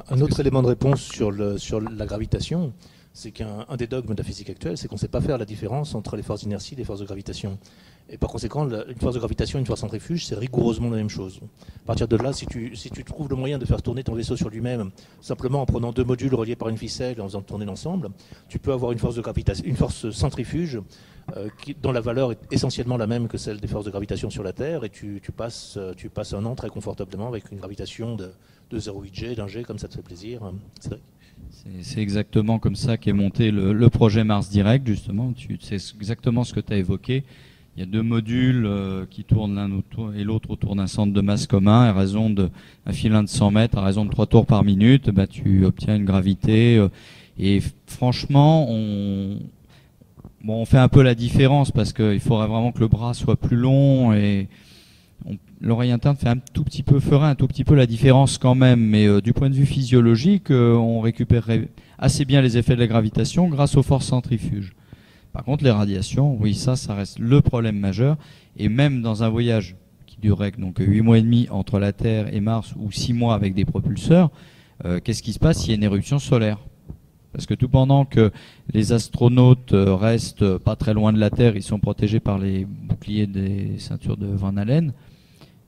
Un, autre élément de réponse sur, le, sur la gravitation, c'est qu'un un des dogmes de la physique actuelle, c'est qu'on ne sait pas faire la différence entre les forces d'inertie et les forces de gravitation. Et par conséquent, la- une force de gravitation et une force centrifuge, c'est rigoureusement la même chose. À partir de là, si tu, si tu trouves le moyen de faire tourner ton vaisseau sur lui-même, simplement en prenant deux modules reliés par une ficelle et en faisant tourner l'ensemble, tu peux avoir une force, de gravitation, une force centrifuge euh, qui, dont la valeur est essentiellement la même que celle des forces de gravitation sur la Terre, et tu, tu passes, tu passes un an très confortablement avec une gravitation de, de 0,8 G, d'un G, comme ça te fait plaisir. Cédric C'est- exactement comme ça qu'est monté le, projet Mars Direct, justement. C'est exactement ce que tu as évoqué. Il y a deux modules euh, qui tournent l'un et l'autre autour d'un centre de masse commun. À raison d'un filin de 100 mètres, à raison de 3 tours par minute, bah, tu obtiens une gravité. euh, et franchement, on, bon, on fait un peu la différence parce qu'il faudrait vraiment que le bras soit plus long et l'oreille interne fait un tout petit peu ferait un tout petit peu la différence quand même, mais euh, du point de vue physiologique, euh, on récupérerait assez bien les effets de la gravitation grâce aux forces centrifuges. Par contre, les radiations, oui, ça, ça reste le problème majeur. Et même dans un voyage qui durerait donc 8 mois et demi entre la Terre et Mars ou 6 mois avec des propulseurs, euh, qu'est-ce qui se passe s'il y a une éruption solaire? Parce que tout pendant que les astronautes restent pas très loin de la Terre, ils sont protégés par les boucliers des ceintures de Van Allen,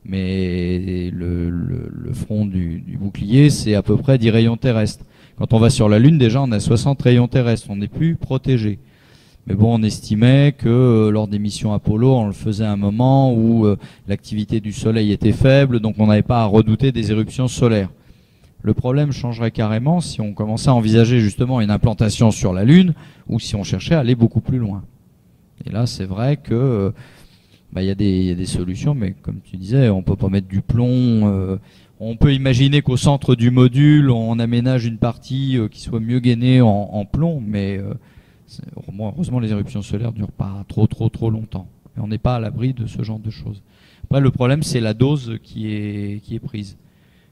mais le, front du, bouclier, c'est à peu près 10 rayons terrestres. Quand on va sur la Lune, déjà, on a 60 rayons terrestres, on n'est plus protégé. Mais bon, on estimait que euh, lors des missions Apollo, on le faisait à un moment où euh, l'activité du Soleil était faible, donc on n'avait pas à redouter des éruptions solaires. Le problème changerait carrément si on commençait à envisager justement une implantation sur la Lune ou si on cherchait à aller beaucoup plus loin. Et là, c'est vrai que euh, bah, il y, a des solutions, mais comme tu disais, on peut pas mettre du plomb. on peut imaginer qu'au centre du module, on aménage une partie qui soit mieux gainée en, plomb, mais heureusement, les éruptions solaires durent pas trop, trop, trop longtemps. On n'est pas à l'abri de ce genre de choses. Après, le problème, c'est la dose qui est, qui est prise.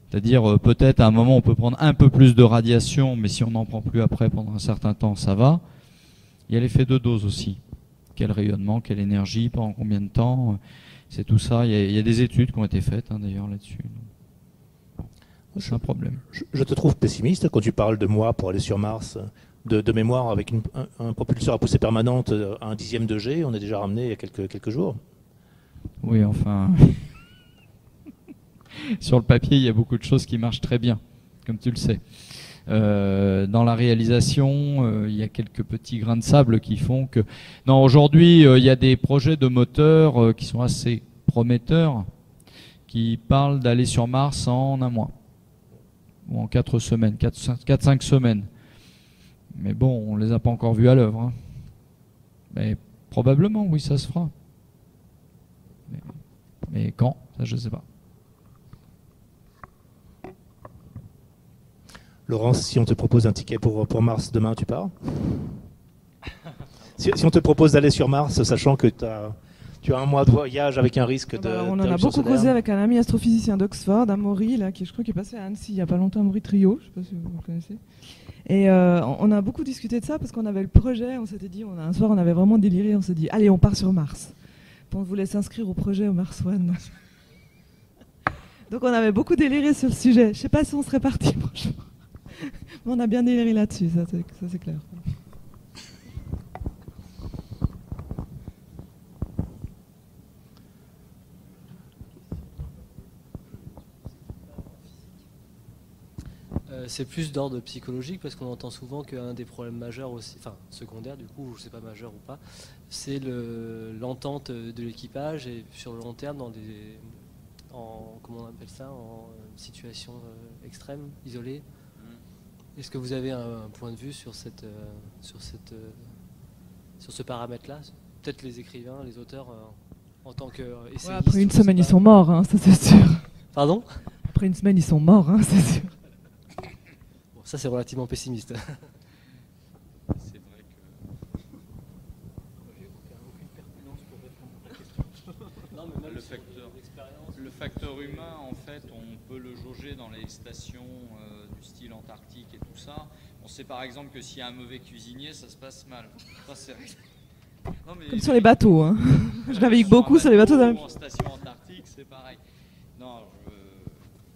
C'est-à-dire, euh, peut-être à un moment, on peut prendre un peu plus de radiation, mais si on n'en prend plus après pendant un certain temps, ça va. Il y a l'effet de dose aussi. Quel rayonnement, quelle énergie, pendant combien de temps. C'est tout ça. Il y, a, des études qui ont été faites hein, d'ailleurs là-dessus. C'est un problème. Je, te trouve pessimiste quand tu parles de moi pour aller sur Mars. De, mémoire, avec un, propulseur à poussée permanente euh, à un dixième de G, on est déjà ramené il y a quelques, quelques jours. Oui, enfin. sur le papier, il y a beaucoup de choses qui marchent très bien, comme tu le sais. Euh, dans la réalisation, euh, il y a quelques petits grains de sable qui font que. Non, aujourd'hui, euh, il y a des projets de moteurs qui sont assez prometteurs, qui parlent d'aller sur Mars en un mois ou en quatre semaines, 4-5 semaines. Mais bon, on ne les a pas encore vus à l'œuvre. Hein. Mais probablement, oui, ça se fera. Mais, mais quand Ça, je ne sais pas. Laurence, si on te propose un ticket pour, pour Mars demain, tu pars si, on te propose d'aller sur Mars, sachant que as, tu as un mois de voyage avec un risque ah de. Bah, on en a beaucoup causé avec un ami astrophysicien d'Oxford, Amaury, là, qui je crois qu'il est passé à Annecy il n'y a pas longtemps, Amaury Trio, je ne sais pas si vous connaissez. Et euh, on a beaucoup discuté de ça parce qu'on avait le projet, on s'était dit, on a, un soir on avait vraiment déliré, on s'est dit, allez, on part sur Mars. on voulait s'inscrire au projet au Mars One. Donc on avait beaucoup déliré sur le sujet. Je ne sais pas si on serait parti, franchement. On a bien déliré là-dessus, ça c'est clair. Euh, c'est plus d'ordre psychologique parce qu'on entend souvent qu'un des problèmes majeurs aussi, enfin secondaire du coup, je sais pas majeur ou pas, c'est l'entente de l'équipage et sur le long terme dans des, en comment on appelle ça, en situation euh, extrême, isolée. Est-ce que vous avez un, point de vue sur, cette, euh, sur, cette, euh, sur ce paramètre-là? Peut-être les écrivains, les auteurs, euh, en tant que Après une semaine, ils sont morts, hein, ça c'est sûr. Pardon? Après une semaine, ils sont morts, hein, c'est sûr. Bon, ça c'est relativement pessimiste. C'est vrai que... le, facteur, le facteur humain, en fait, on peut le jauger dans les stations du style Antarctique et tout ça. On sait par exemple que s'il y a un mauvais cuisinier, ça se passe mal. Comme sur les bateaux. Hein. Je navigue beaucoup sur les bateaux. En station Antarctique, c'est pareil. Non,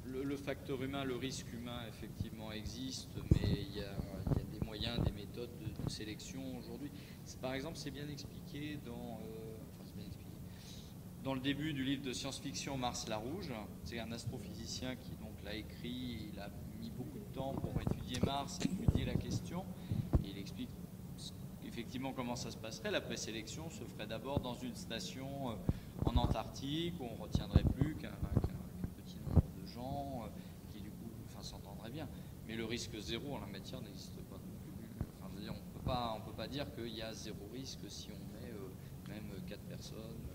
le, facteur humain, le risque humain, effectivement, existe, mais il y a, des moyens, des méthodes de, sélection aujourd'hui. Par exemple, c'est bien expliqué dans. Euh, dans le début du livre de science-fiction Mars la Rouge, c'est un astrophysicien qui donc l'a écrit, il a temps pour étudier Mars, étudier la question, et il explique effectivement comment ça se passerait. La présélection se ferait d'abord dans une station euh, en Antarctique où on retiendrait plus qu'un petit nombre de gens euh, qui du coup s'entendraient bien. Mais le risque zéro en la matière n'existe pas non plus. Enfin, on ne peut pas dire qu'il y a zéro risque si on met euh, même quatre personnes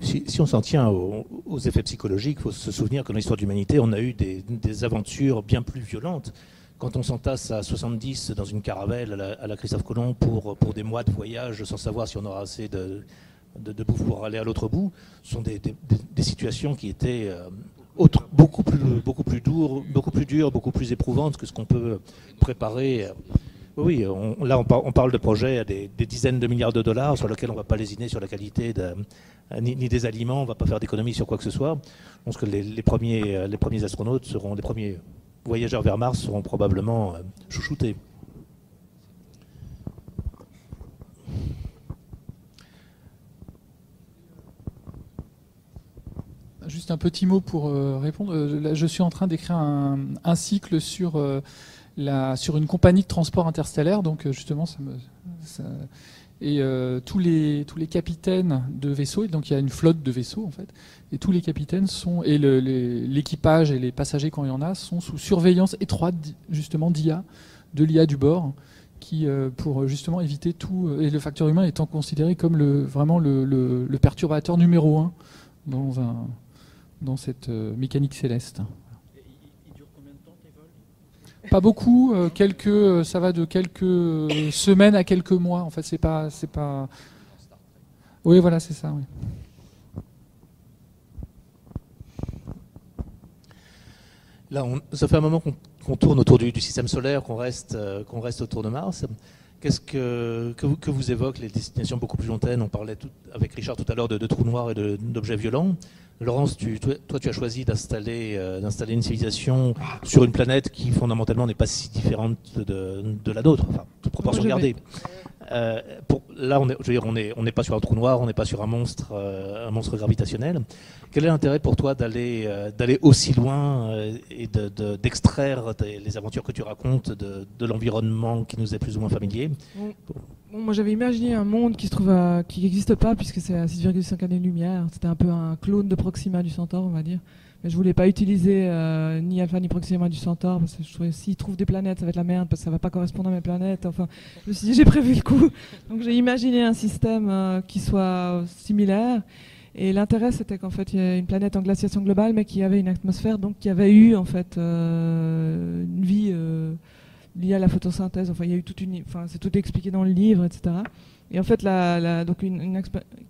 si, on s'en tient aux, effets psychologiques, il faut se souvenir que dans l'histoire de l'humanité, on a eu des, aventures bien plus violentes. Quand on s'entasse à 70 dans une caravelle à la, Christophe Colomb pour, des mois de voyage sans savoir si on aura assez de, de, pour aller à l'autre bout, ce sont des, situations qui étaient euh, beaucoup, plus, dures, beaucoup plus dures, beaucoup plus éprouvantes que ce qu'on peut préparer. Oui, là on, parle de projets à des, dizaines de milliards de dollars sur lesquels on ne va pas lésiner sur la qualité euh, ni, des aliments, on ne va pas faire d'économie sur quoi que ce soit. Je pense que les, premiers, euh, premiers astronautes seront, les premiers voyageurs vers Mars seront probablement euh, chouchoutés. Juste un petit mot pour répondre. je suis en train d'écrire un, cycle sur, la, sur une compagnie de transport interstellaire, donc justement, ça me, et euh, tous, les, tous les capitaines de vaisseaux, donc il y a une flotte de vaisseaux en fait, et tous les capitaines sont, et l'équipage et les passagers quand il y en a, sont sous surveillance étroite justement d'IA, de l'IA du bord, qui, euh, pour justement éviter tout, euh, et le facteur humain étant considéré comme le, vraiment le, perturbateur numéro un dans, cette euh, mécanique céleste. Pas beaucoup, euh, quelques, euh, ça va de quelques euh, semaines à quelques mois. En fait, c'est pas, c'est pas. Oui, voilà, c'est ça. Là, ça fait un moment qu'on tourne autour du, système solaire, qu'on reste, qu'on reste autour de Mars. Qu'est-ce que, que, vous, que vous évoquent les destinations beaucoup plus lointaines? On parlait tout- avec Richard tout à l'heure de, trous noirs et d'objets violents. Laurence, tu, toi, toi, tu as choisi d'installer euh, d'installer une civilisation sur une planète qui fondamentalement n'est pas si différente de, de la nôtre, enfin, toute proportion Moi, gardée. Euh, là, on est, je veux dire, on n'est pas sur un trou noir, on n'est pas sur un monstre, euh, un monstre gravitationnel. Quel est l'intérêt pour toi d'aller euh, d'aller aussi loin et de- de- d'extraire tes- les aventures que tu racontes de, de l'environnement qui nous est plus ou moins familier? Moi j'avais imaginé un monde qui se trouve qui n'existe pas puisque c'est à 6,5 années-lumière. C'était un peu un clone de Proxima du Centaure, on va dire. Mais je voulais pas utiliser euh, ni Alpha ni Proxima du Centaure parce que je trouvais s'ils trouvent des planètes, ça va être la merde parce que ça va pas correspondre à mes planètes. Enfin, je me suis dit j'ai prévu le coup. Donc j'ai imaginé un système euh, qui soit similaire. Et l'intérêt c'était qu'en fait il y a une planète en glaciation globale mais qui avait une atmosphère donc qui avait eu en fait euh, une vie. euh, lié à la photosynthèse. Enfin, il y a eu toute une, enfin, c'est tout expliqué dans le livre, etc. Et en fait, la, donc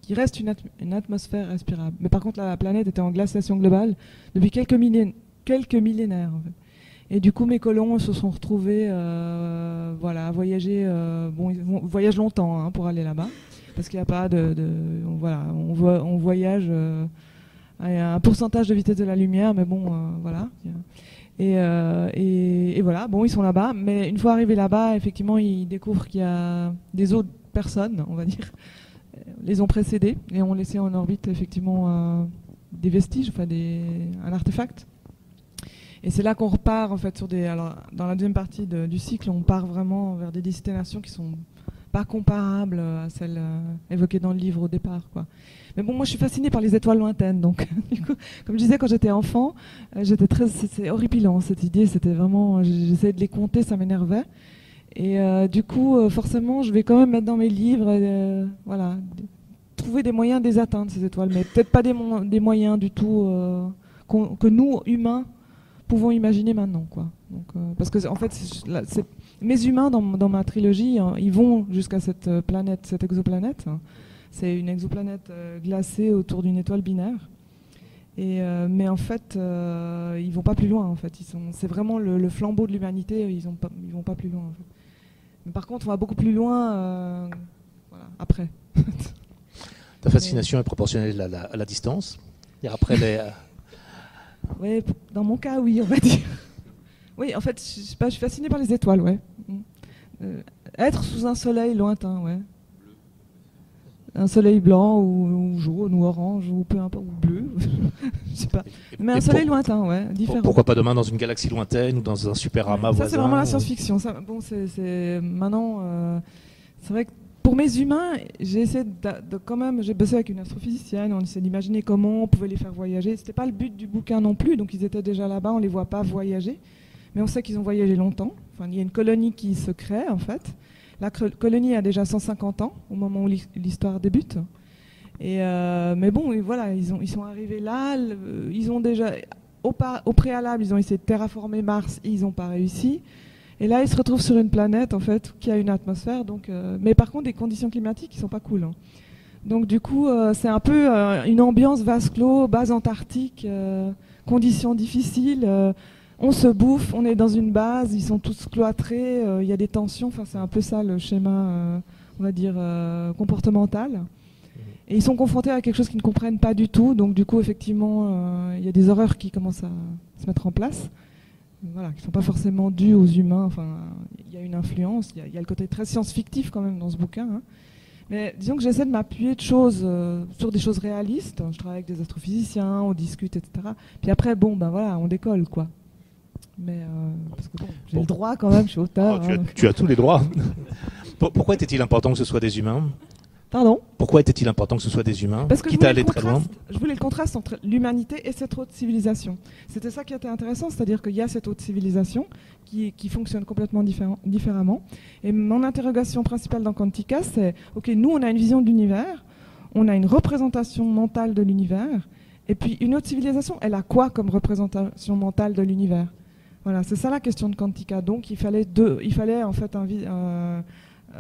qui reste une, at- une atmosphère respirable. Mais par contre, la, planète était en glaciation globale depuis quelques, millén- quelques millénaires. Et du coup, mes colons se sont retrouvés, euh, voilà, à voyager. euh, bon, ils voyagent longtemps hein, pour aller là-bas, parce qu'il n'y a pas de, on, voilà, on, vo- on voyage euh, à un pourcentage de vitesse de la lumière, mais bon, voilà. Et, et, voilà, bon, ils sont là-bas, mais une fois arrivés là-bas, effectivement, ils découvrent qu'il y a des autres personnes, on va dire, les ont précédés et ont laissé en orbite effectivement euh, des vestiges, enfin des, un artefact. Et c'est là qu'on repart en fait sur des. Alors, dans la deuxième partie du cycle, on part vraiment vers des destinations qui sont pas comparables à celles euh, évoquées dans le livre au départ, quoi. Mais bon, moi, je suis fascinée par les étoiles lointaines, donc du coup, comme je disais quand j'étais enfant, euh, j'étais très, c'est c'est horripilant cette idée. C'était vraiment, j'essayais de les compter, ça m'énervait. Et euh, du coup, euh, forcément, je vais quand même mettre dans mes livres, euh, voilà, trouver des moyens de les atteindre ces étoiles, mais peut-être pas des, mo- des moyens du tout que nous humains pouvons imaginer maintenant, quoi. Parce que en fait, mes humains dans, ma trilogie, hein, ils vont jusqu'à cette planète, cette exoplanète. hein. C'est une exoplanète glacée autour d'une étoile binaire. Et, mais en fait, euh, ils vont pas plus loin. En fait, c'est vraiment le, flambeau de l'humanité. Ils ils vont pas plus loin. Mais par contre, on va beaucoup plus loin. euh, voilà, après. Ta fascination est proportionnelle à la, à la distance. C'est-à-dire Après les, euh, Ouais, dans mon cas, oui, on va dire. Oui, en fait, je, sais pas, je suis fascinée par les étoiles, ouais. Mm. Euh, être sous un soleil lointain, ouais. Un soleil blanc ou, ou jaune ou orange ou peu importe, ou bleu, je sais pas. Mais un soleil pour- lointain, ouais, différent. pourquoi pas demain dans une galaxie lointaine ou dans un super amas Ça, voisin c'est vraiment la science-fiction. Ça, Bon, c'est maintenant, euh, c'est vrai que pour mes humains, j'ai essayé de, de- quand même, j'ai bossé avec une astrophysicienne, on essaie d'imaginer comment on pouvait les faire voyager. C'était pas le but du bouquin non plus, donc ils étaient déjà là-bas, on les voit pas voyager, mais on sait qu'ils ont voyagé longtemps. Enfin, il y a une colonie qui se crée en fait. La colonie a déjà 150 ans au moment où l'hi- l'histoire débute. Euh, mais bon, ils, ont, ils sont arrivés là, ils ont déjà, au, préalable, ils ont essayé de terraformer Mars, ils n'ont pas réussi. Et là, ils se retrouvent sur une planète en fait qui a une atmosphère, donc, euh, mais par contre des conditions climatiques qui sont pas cool. hein. Donc du coup, euh, c'est un peu une ambiance vase clos, base antarctique, conditions difficiles. on se bouffe, on est dans une base, ils sont tous cloîtrés, il y a des tensions. Enfin, c'est un peu ça le schéma, on va dire comportemental. Et ils sont confrontés à quelque chose qu'ils ne comprennent pas du tout. Donc du coup, effectivement, euh, il y a des horreurs qui commencent à se mettre en place voilà, qui ne sont pas forcément dus aux humains. Enfin, il y a une influence, il y a, il y a le côté très science-fictif quand même dans ce bouquin. hein. Mais disons que j'essaie de m'appuyer de choses euh, sur des choses réalistes. Je travaille avec des astrophysiciens, on discute, etc. Puis après, bon, ben voilà, on décolle, quoi. Mais euh, parce que bon, j'ai Bon. le droit quand même, je suis auteur. Oh, tu, as, hein, tu as tous les droits. Pour- Pourquoi était-il important que ce soit des humains? Pardon Pourquoi était-il important que ce soit des humains, Parce que je quitte à voulais, aller le très loin je voulais le contraste entre l'humanité et cette autre civilisation. C'était ça qui était intéressant, c'est-à-dire qu'il y a cette autre civilisation qui, qui fonctionne complètement différemment. Et mon interrogation principale dans Quantica, c'est, OK, nous, on a une vision de l'univers, on a une représentation mentale de l'univers, et puis une autre civilisation, elle a quoi comme représentation mentale de l'univers? Voilà, c'est ça la question de Quantica. Donc, il fallait, deux, il fallait en fait un,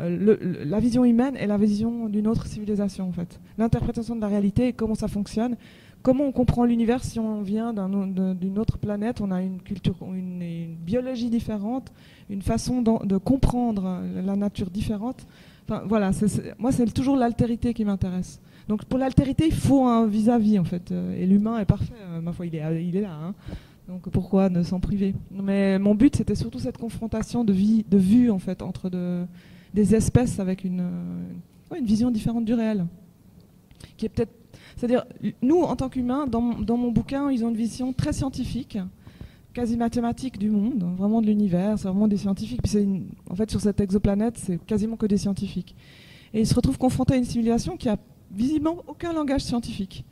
le- la vision humaine et la vision d'une autre civilisation en fait. L'interprétation de la réalité et comment ça fonctionne. Comment on comprend l'univers si on vient d'une autre planète, on a une culture, une, biologie différente, une façon de comprendre la nature différente. Enfin, voilà, moi c'est toujours l'altérité qui m'intéresse. Donc pour l'altérité, il faut un vis-à-vis en fait. Euh, Et l'humain est parfait, euh, ma foi, il est, il est là. hein. Donc pourquoi ne s'en priver? Mais mon but c'était surtout cette confrontation de vie, de vue en fait entre de, des espèces avec une, euh, une vision différente du réel. Qui est peut-être, c'est-à-dire, nous, en tant qu'humains, dans, dans mon bouquin, ils ont une vision très scientifique, quasi mathématique du monde, vraiment de l'univers, c'est vraiment des scientifiques. Puis une- en fait, sur cette exoplanète, c'est quasiment que des scientifiques. Et ils se retrouvent confrontés à une civilisation qui a visiblement aucun langage scientifique.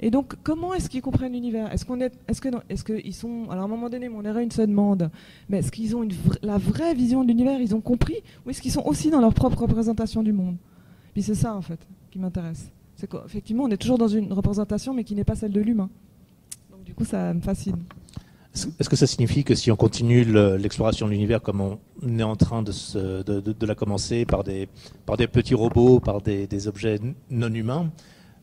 Et donc, comment est-ce qu'ils comprennent l'univers? Est-ce qu'on est, est-ce que, est-ce qu'ils sont, alors à un moment donné, mon erreur se demande, mais est-ce qu'ils ont une la vraie vision de l'univers Ils ont compris, ou est-ce qu'ils sont aussi dans leur propre représentation du monde? Puis c'est ça en fait qui m'intéresse. C'est qu'effectivement, on est toujours dans une représentation, mais qui n'est pas celle de l'humain. Donc du coup, ça me fascine. Est-ce que ça signifie que si on continue le- l'exploration de l'univers comme on est en train de, la commencer par des, petits robots, par des, objets non humains,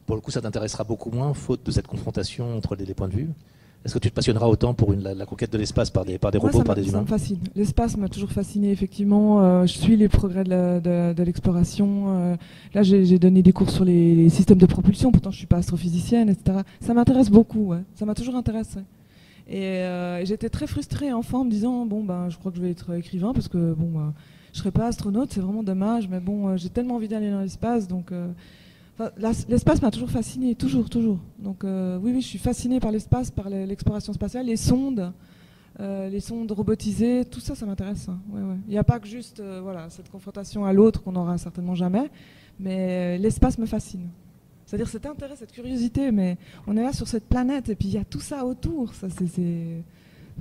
pour le coup ça t'intéressera beaucoup moins, faute de cette confrontation entre les, les points de vue Est-ce que tu te passionneras autant pour une- la, la conquête de l'espace par des, par des Moi, robots, ça par me- des ça humains me fascine. L'espace m'a toujours fasciné, effectivement. Euh, je suis les progrès de l'exploration. Euh, là, j'ai donné des cours sur les, les systèmes de propulsion, pourtant je suis pas astrophysicienne, etc. Ça m'intéresse beaucoup, ouais. ça m'a toujours intéressé. Et euh, j'étais très frustrée enfant en me disant, bon, ben, je crois que je vais être écrivain parce que, bon, euh, je serai pas astronaute, c'est vraiment dommage, mais bon, j'ai tellement envie d'aller dans l'espace, donc... L'espace m'a toujours fasciné, toujours, toujours. Donc euh, oui, oui, je suis fascinée par l'espace, par le- l'exploration spatiale, les sondes, euh, les sondes robotisées, tout ça, ça m'intéresse. hein. Il n'y a pas que juste euh, voilà, cette confrontation à l'autre qu'on n'aura certainement jamais, mais l'espace me fascine. C'est-à-dire cet intérêt, cette curiosité, mais on est là sur cette planète et puis il y a tout ça autour. Ça,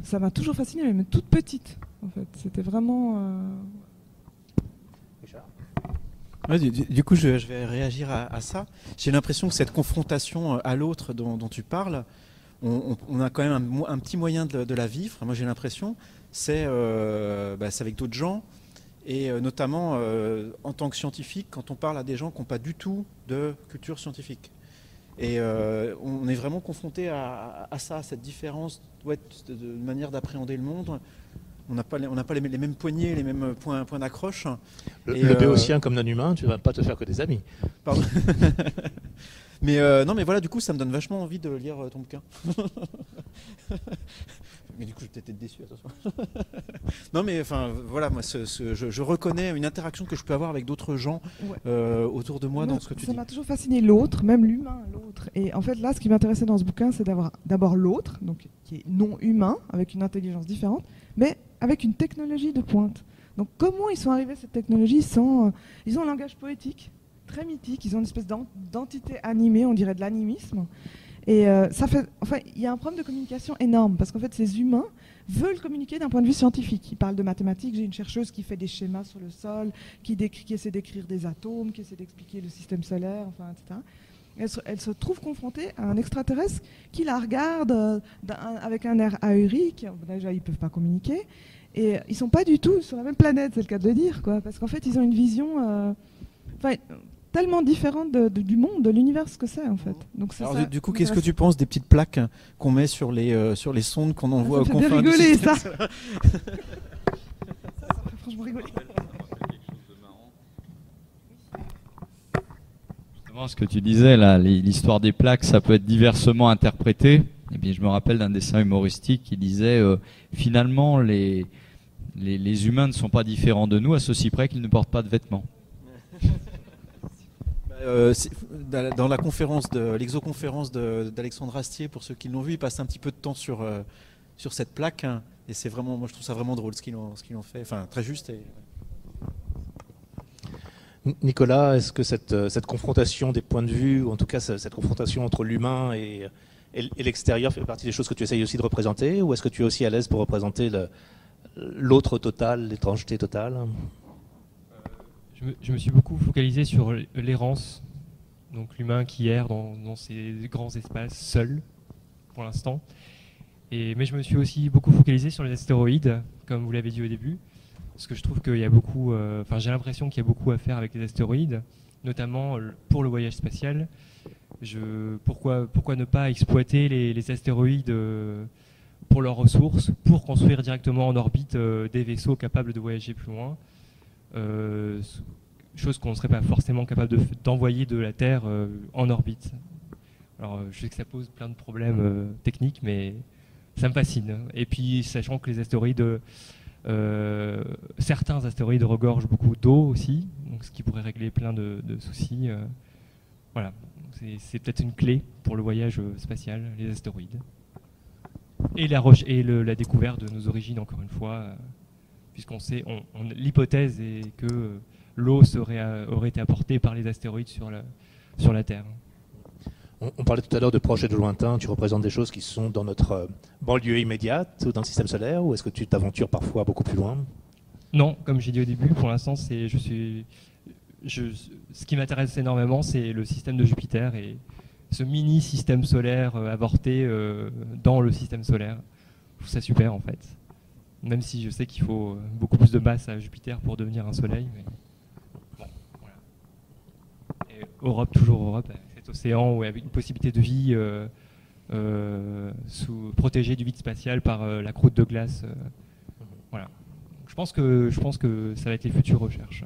ça m'a toujours fasciné, même toute petite. En fait, c'était vraiment. Du, coup, je, vais réagir à, ça. J'ai l'impression que cette confrontation euh, à l'autre dont, tu parles, on, a quand même un, petit moyen de, la vivre. Moi, j'ai l'impression, c'est euh, bah, avec d'autres gens. Et euh, notamment, en tant que scientifique, quand on parle à des gens qui n'ont pas du tout de culture scientifique. Et on est vraiment confronté à, ça, à cette différence de manière d'appréhender le monde. On n'a pas, les, on n'a pas les, les mêmes poignées, les mêmes points, points d'accroche. Le, le euh, béotien comme non-humain, tu vas pas te faire que des amis. Pardon. mais euh, non, mais voilà, du coup, ça me donne vachement envie de lire euh, ton bouquin. mais du coup, je vais peut-être être déçu. Attention. non, mais enfin, voilà, moi, ce- ce- je, je reconnais une interaction que je peux avoir avec d'autres gens Ouais. euh, autour de moi Moi, dans ce que tu ça dis. m'a toujours fasciné l'autre, même l'humain, l'autre. Et en fait, là, ce qui m'intéressait dans ce bouquin, c'est d'avoir d'abord l'autre, donc qui est non humain, avec une intelligence différente, mais avec une technologie de pointe. Donc, comment ils sont arrivés à cette technologie sans euh, Ils ont un langage poétique très mythique. Ils ont une espèce d'en- d'entité animée, on dirait de l'animisme. Et euh, ça fait, enfin, il y a un problème de communication énorme parce qu'en fait, ces humains veulent communiquer d'un point de vue scientifique. Ils parlent de mathématiques. J'ai une chercheuse qui fait des schémas sur le sol, qui, qui essaie d'écrire des atomes, qui essaie d'expliquer le système solaire, enfin, etc. Elle se, elle se trouve confrontée à un extraterrestre qui la regarde euh, avec un air ahurique. Déjà, ils ne peuvent pas communiquer. Et ils sont pas du tout sur la même planète, c'est le cas de le dire, quoi. Parce qu'en fait, ils ont une vision euh, tellement différente de- de- du monde, de l'univers, que c'est, en fait. Donc, Alors, ça du, coup, qui qu'est-ce que tu penses des petites plaques qu'on met sur les, euh, sur les sondes qu'on envoie Ah, ça confins du rigoler, ça. Ça fait franchement rigoler. Justement, ce que tu disais, là, l'histoire des plaques, ça peut être diversement interprété. Et bien, je me rappelle d'un dessin humoristique qui disait euh, finalement, les, les, humains ne sont pas différents de nous à ceci près qu'ils ne portent pas de vêtements. Euh, c'est- dans la- conférence de l'exoconférence d'Alexandre Astier, pour ceux qui l'ont vu, il passe un petit peu de temps sur, euh, sur cette plaque. hein, et c'est vraiment, moi je trouve ça vraiment drôle ce qu'ils ont, qu'ils ont fait. Enfin, très juste. Nicolas, est-ce que cette, cette, confrontation des points de vue, ou en tout cas cette confrontation entre l'humain et, l'extérieur fait partie des choses que tu essayes aussi de représenter, ou est-ce que tu es aussi à l'aise pour représenter l'autre total, l'étrangeté totale? Je me, je me, suis beaucoup focalisé sur l'errance, donc l'humain qui erre dans, ces grands espaces seul, pour l'instant. mais je me suis aussi beaucoup focalisé sur les astéroïdes, comme vous l'avez dit au début, parce que je trouve qu'il y a beaucoup, euh, enfin j'ai l'impression qu'il y a beaucoup à faire avec les astéroïdes, notamment pour le voyage spatial. Pourquoi, pourquoi ne pas exploiter les, astéroïdes euh, pour leurs ressources, pour construire directement en orbite euh, des vaisseaux capables de voyager plus loin chose qu'on ne serait pas forcément capable d'envoyer de, la Terre en orbite. Alors je sais que ça pose plein de problèmes techniques, mais ça me fascine. Et puis, sachant que les astéroïdes, euh, certains astéroïdes regorgent beaucoup d'eau aussi, donc ce qui pourrait régler plein de, soucis. Euh, voilà, c'est peut-être une clé pour le voyage euh, spatial, les astéroïdes. Et la, et la découverte de nos origines, encore une fois, puisqu'on sait, l'hypothèse est que l'eau aurait été apportée par les astéroïdes sur la Terre. On, parlait tout à l'heure de projets de lointain. Tu représentes des choses qui sont dans notre euh, banlieue immédiate ou dans le système solaire ou est-ce que tu t'aventures parfois beaucoup plus loin? Non, comme j'ai dit au début, pour l'instant, c'est je suis ce qui m'intéresse énormément, c'est le système de Jupiter et ce mini système solaire euh, avorté euh, dans le système solaire. Je trouve ça super en fait. Même si je sais qu'il faut beaucoup plus de masse à Jupiter pour devenir un soleil. Mais bon, voilà. Et Europe, toujours Europe océan ou avec une possibilité de vie euh, euh, sous, protégée du vide spatial par euh, la croûte de glace. voilà. Je pense, que, je pense que ça va être les futures recherches.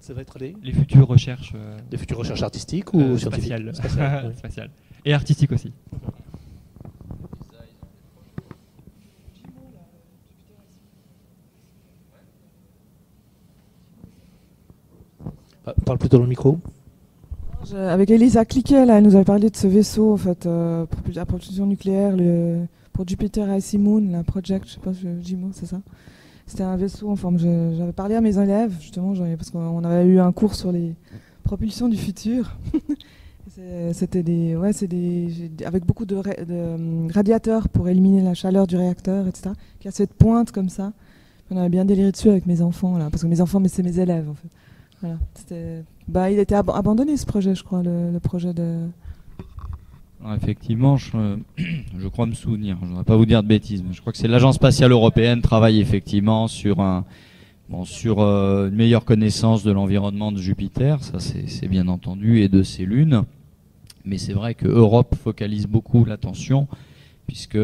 Ça va être les? Les futures recherches. les futures recherches artistiques ou spatiales spatiales. Et artistiques aussi. Parle plutôt dans le micro. Avec Elisa Cliquet, elle nous avait parlé de ce vaisseau, en fait, euh, la propulsion nucléaire, pour Jupiter Icy Moon, la Project, je sais pas, JMO, c'est ça C'était un vaisseau en forme. J'avais parlé à mes élèves, justement, parce qu'on avait eu un cours sur les propulsions du futur. C'était des, ouais, c'est des, avec beaucoup de, de, radiateurs pour éliminer la chaleur du réacteur, etc. Qui a cette pointe comme ça. On avait bien déliré dessus avec mes enfants, là, parce que mes enfants, mais c'est mes élèves, en fait. Bah, il était abandonné ce projet, je crois, le, projet de. effectivement, je, crois me souvenir. Je ne voudrais pas vous dire de bêtises, je crois que c'est l'agence spatiale européenne travaille effectivement sur un bon, sur euh, une meilleure connaissance de l'environnement de Jupiter, ça c'est bien entendu, et de ses lunes. Mais c'est vrai que Europe focalise beaucoup l'attention puisque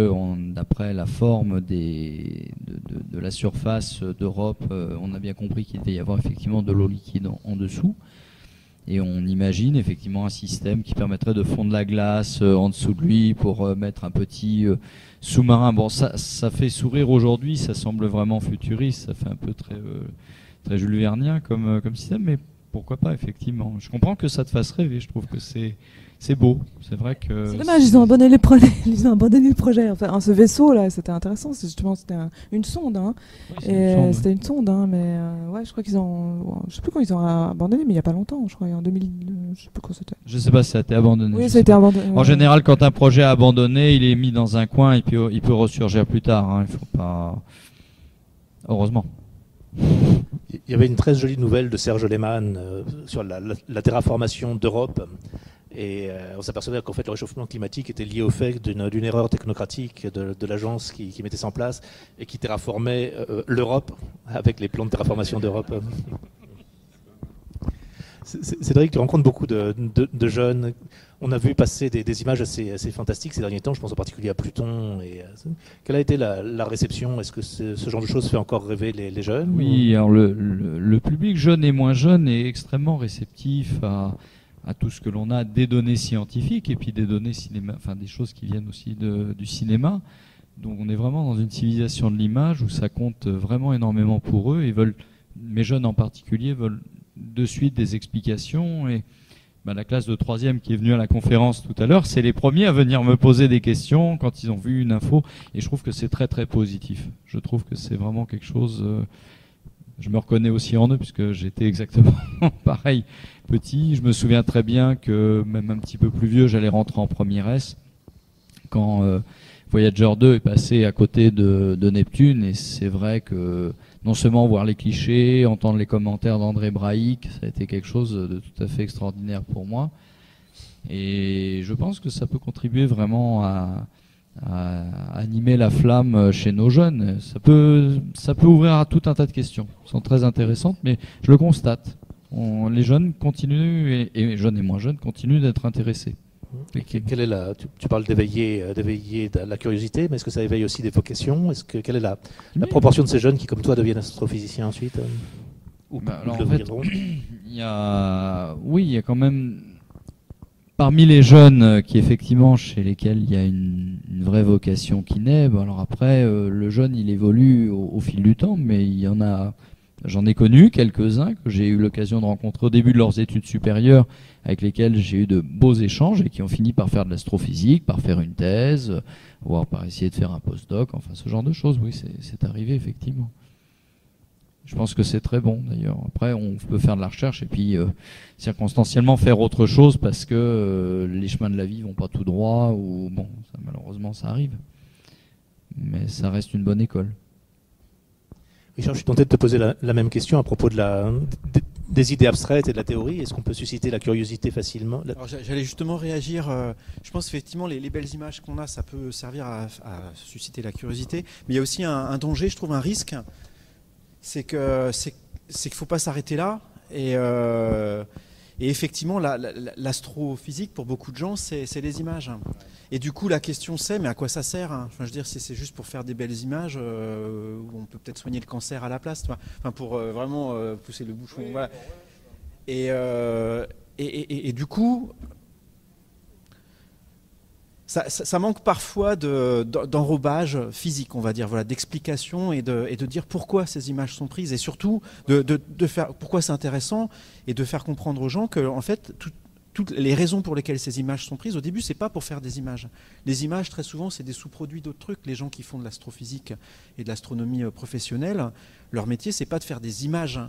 d'après la forme de, la surface d'Europe, euh, on a bien compris qu'il devait y avoir effectivement de l'eau liquide en, dessous. Et on imagine effectivement un système qui permettrait de fondre la glace euh, en dessous de lui pour euh, mettre un petit sous-marin. Bon, ça, fait sourire aujourd'hui, ça semble vraiment futuriste, ça fait un peu très, très Jules Vernien comme système, mais pourquoi pas effectivement. Je comprends que ça te fasse rêver, je trouve que c'est c'est beau. C'est vrai que. C'est dommage, ils ont abandonné le projet. Ils ont abandonné le projet. Enfin, ce vaisseau là, c'était intéressant. Justement, c'était une sonde. Hein. et c'était une sonde, hein, mais euh, ouais, je crois qu'ils ont. Je sais plus quand ils ont abandonné, mais il y a pas longtemps. Je crois en 2000. Je sais plus quand c'était. Je sais pas si ça a été abandonné. Oui, ça a été abandonné. En général, quand un projet est abandonné, il est mis dans un coin et puis il peut ressurgir plus tard. Hein. Il faut pas. Heureusement. Il y avait une très jolie nouvelle de Serge Lehmann euh, sur la, la terraformation d'Europe et euh, on s'apercevait qu'en fait le réchauffement climatique était lié au fait d'une erreur technocratique de, l'agence qui, mettait ça en place et qui terraformait euh, l'Europe avec les plans de terraformation d'Europe. Cédric, tu rencontres beaucoup de, jeunes. On a vu passer des, images assez, fantastiques ces derniers temps, je pense en particulier à Pluton. Et, euh, quelle a été la, réception? Est-ce que ce genre de choses fait encore rêver les, jeunes? Oui, alors le, le, public jeune et moins jeune est extrêmement réceptif à, à tout ce que l'on a des données scientifiques et puis des données cinéma, enfin des choses qui viennent aussi de, du cinéma. Donc on est vraiment dans une civilisation de l'image où ça compte vraiment énormément pour eux. Ils veulent, mes jeunes en particulier, veulent de suite des explications et bah, la classe de troisième qui est venue à la conférence tout à l'heure, c'est les premiers à venir me poser des questions quand ils ont vu une info et je trouve que c'est très très positif. Je trouve que c'est vraiment quelque chose. Je me reconnais aussi en eux puisque j'étais exactement pareil petit. Je me souviens très bien que même un petit peu plus vieux, j'allais rentrer en première S quand euh, Voyager 2 est passé à côté de, Neptune et c'est vrai que non seulement voir les clichés, entendre les commentaires d'André Braic, ça a été quelque chose de tout à fait extraordinaire pour moi. Et je pense que ça peut contribuer vraiment à, à animer la flamme chez nos jeunes. Ça peut, ça peut ouvrir à tout un tas de questions. Elles sont très intéressantes, mais je le constate. On- les jeunes continuent, et, et jeunes et moins jeunes, continuent d'être intéressés. Et quelle est la, tu, tu parles d'éveiller, euh, d'éveiller la curiosité, mais est-ce que ça éveille aussi des vocations? Est-ce que quelle est la, proportion de ces jeunes qui, comme toi, deviennent astrophysiciens ensuite euh, Ou, Bah, ou alors, le en fait, deviendront Il y a, oui, il y a quand même parmi les jeunes euh, qui effectivement chez lesquels il y a une, vraie vocation qui naît. bon, alors après, euh, le jeune il évolue au, au fil du temps, mais il y en a, j'en ai connu quelques-uns que j'ai eu l'occasion de rencontrer au début de leurs études supérieures, avec lesquels j'ai eu de beaux échanges et qui ont fini par faire de l'astrophysique, par faire une thèse, voire par essayer de faire un postdoc, enfin ce genre de choses. Oui, c'est arrivé effectivement. Je pense que c'est très bon d'ailleurs. Après, on peut faire de la recherche et puis euh, circonstanciellement faire autre chose parce que euh, les chemins de la vie vont pas tout droit ou bon, ça, malheureusement ça arrive. Mais ça reste une bonne école. Richard, je suis tenté de te poser la, la même question à propos de la, des, des idées abstraites et de la théorie. Est-ce qu'on peut susciter la curiosité facilement? J'allais justement réagir. euh, je pense effectivement les, les belles images qu'on a, ça peut servir à, à susciter la curiosité. Mais il y a aussi un, un danger, je trouve, un risque. C'est que c'est qu'il faut pas s'arrêter là. Et, euh, et effectivement, la- la- la- l'astrophysique pour beaucoup de gens, c'est les images. Et du coup, la question c'est, mais à quoi ça sert hein? Enfin, je veux dire, si c'est juste pour faire des belles images, euh, où on peut peut-être soigner le cancer à la place. Enfin, pour euh, vraiment euh, pousser le bouchon. voilà. Et, et, et- et- et du coup, ça, manque parfois de- d'en- d'enrobage physique, on va dire, voilà, d'explication et de, dire pourquoi ces images sont prises et surtout de, faire pourquoi c'est intéressant et de faire comprendre aux gens que en fait tout- toutes les raisons pour lesquelles ces images sont prises au début c'est pas pour faire des images. Les images très souvent c'est des sous-produits d'autres trucs. Les gens qui font de l'astrophysique et de l'astronomie euh, professionnelle, leur métier c'est pas de faire des images,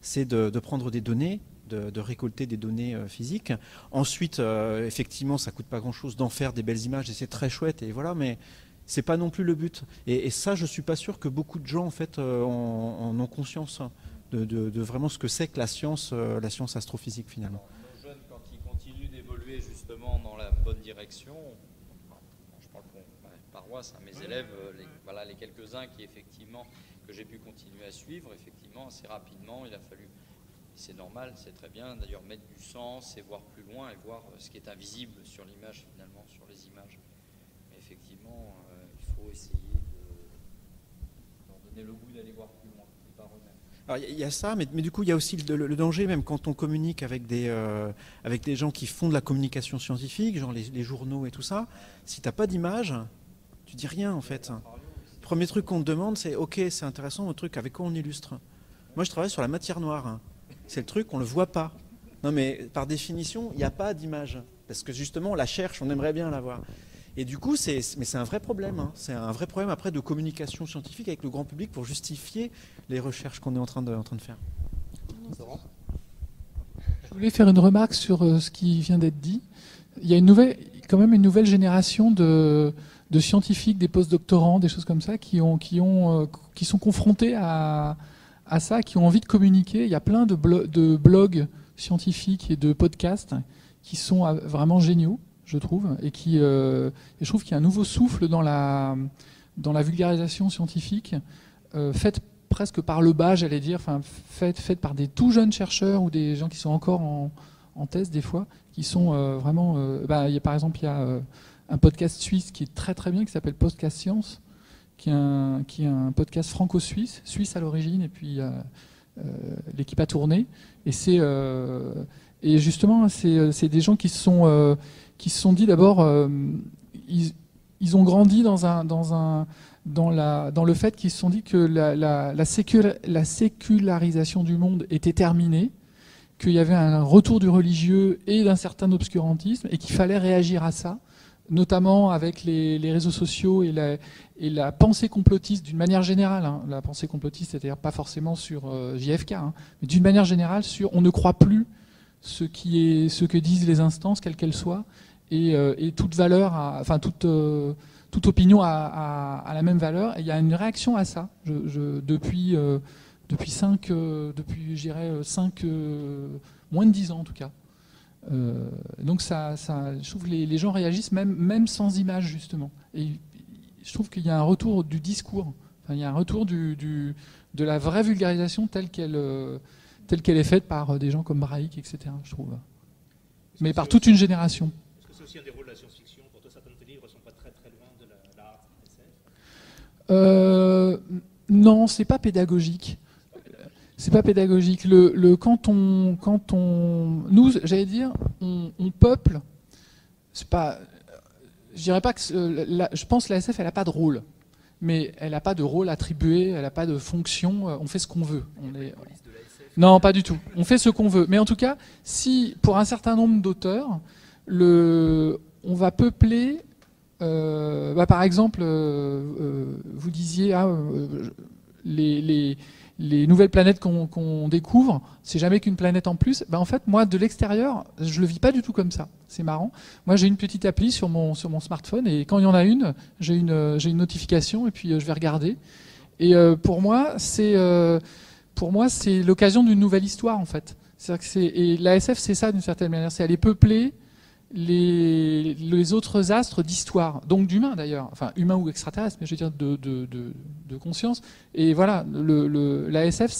c'est de prendre des données de, récolter des données euh, physiques. Ensuite, euh, effectivement, ça coûte pas grand-chose d'en faire des belles images et c'est très chouette et voilà, mais c'est pas non plus le but. Et, ça, je suis pas sûr que beaucoup de gens en fait euh, ont conscience de, vraiment ce que c'est que la science, la science astrophysique finalement. Nos jeunes, quand ils continuent d'évoluer justement dans la bonne direction, je parle pour ma paroisse, hein, mes élèves, les, voilà les quelques-uns qui effectivement que j'ai pu continuer à suivre, effectivement assez rapidement, il a fallu, c'est normal, c'est très bien d'ailleurs mettre du sens et voir plus loin et voir euh, ce qui est invisible sur l'image finalement, sur les images. Mais effectivement, euh, il faut essayer de leur donner le goût d'aller voir plus loin et par eux-mêmes. Alors, Il y, a- ça, mais, mais du coup, il y a aussi le, le- le danger, même quand on communique avec des, euh, avec des gens qui font de la communication scientifique, genre les, les journaux et tout ça, si tu n'as pas d'image, tu dis rien en fait. Premier truc qu'on te demande, c'est OK, c'est intéressant votre truc, avec quoi on illustre? Moi, je travaille sur la matière noire. C'est le truc, on le voit pas. Non, mais par définition, il n'y a pas d'image. Parce que justement, on la cherche, on aimerait bien la voir. Et du coup, c'est, mais c'est un vrai problème. hein. C'est un vrai problème après de communication scientifique avec le grand public pour justifier les recherches qu'on est en train de, en train de faire. Je voulais faire une remarque sur euh, ce qui vient d'être dit. Il y a une nouvelle, quand même une nouvelle génération de, de scientifiques, des postdoctorants, des choses comme ça, qui, ont, qui, ont, euh, qui sont confrontés à, à ça, qui ont envie de communiquer. Il y a plein de, blo- de blogs scientifiques et de podcasts qui sont vraiment géniaux, je trouve, et qui, euh, et je trouve qu'il y a un nouveau souffle dans la, dans la vulgarisation scientifique, euh, faite presque par le bas, j'allais dire, enfin, faite, par des tout jeunes chercheurs ou des gens qui sont encore en, en thèse des fois, qui sont euh, vraiment. bah, y a, par exemple, il y a un podcast suisse qui est très très bien, qui s'appelle Podcast Science, qui est un, podcast franco-suisse, suisse à l'origine, et puis euh, euh, l'équipe a tourné. Et c'est euh, et justement, c'est des gens qui se sont qui se sont dit d'abord, ils, ont grandi dans un dans un dans, la, dans le fait qu'ils se sont dit que la, la, la sécularisation du monde était terminée, qu'il y avait un retour du religieux et d'un certain obscurantisme, et qu'il fallait réagir à ça notamment avec les, réseaux sociaux et la, pensée complotiste d'une manière générale, hein, la pensée complotiste, c'est-à-dire pas forcément sur euh, JFK, hein, mais d'une manière générale sur on ne croit plus ce, que disent les instances, quelles qu'elles soient, et, euh, toute valeur, enfin toute, euh, opinion a, la même valeur. Il y a une réaction à ça depuis, depuis 5, depuis, 5, moins de 10 ans en tout cas. Euh, donc ça, ça, je trouve que les, les gens réagissent même, même sans image justement. Et je trouve qu'il y a un retour du discours, Enfin, il y a un retour du, du- de la vraie vulgarisation telle qu'elle euh, telle qu'elle est faite par euh, des gens comme Braik, etc. Je trouve. Mais par toute une génération. Est-ce que c'est aussi un des rôles de la science-fiction Pour toi, certains de tes livres ne sont pas très très loin de la, la art SF Euh, non, c'est pas pédagogique. C'est pas pédagogique. Le, quand on, quand on, nous, j'allais dire, on, peuple. C'est pas. Je dirais pas que. je pense que la SF, elle a pas de rôle, mais elle a pas de rôle attribué, elle a pas de fonction. euh, On fait ce qu'on veut. Non, pas du tout. On fait ce qu'on veut. Mais en tout cas, si pour un certain nombre d'auteurs, le, on va peupler euh, bah, par exemple, euh, vous disiez ah, les, les- les nouvelles planètes qu'on découvre, c'est jamais qu'une planète en plus. Bah, en fait, moi, de l'extérieur, je le vis pas du tout comme ça. C'est marrant. Moi, j'ai une petite appli sur mon, sur mon smartphone et quand il y en a une, j'ai une, une notification et puis euh, je vais regarder. Et euh, pour moi, c'est euh, pour moi, c'est l'occasion d'une nouvelle histoire en fait. Et la SF, c'est ça d'une certaine manière. C'est aller peupler les, autres astres d'histoire, donc d'humains d'ailleurs, enfin humains ou extraterrestres, mais je veux dire de, de, de, conscience. Et voilà, la SF,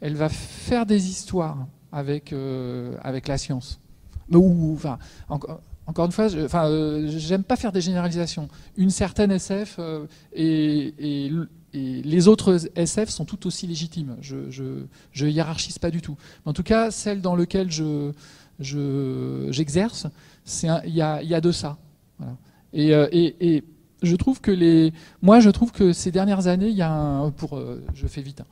elle va faire des histoires avec, euh, avec la science. Ou, enfin, encore, une fois, enfin, euh, j'aime pas faire des généralisations. Une certaine SF euh, et, et, les autres SF sont tout aussi légitimes. Je, je, je hiérarchise pas du tout. En tout cas, celle dans laquelle je- j'exerce, il y a, y a de ça. Et, euh, et- et je trouve que les, moi, je trouve que ces dernières années, il y a pour, euh, je fais vite. hein.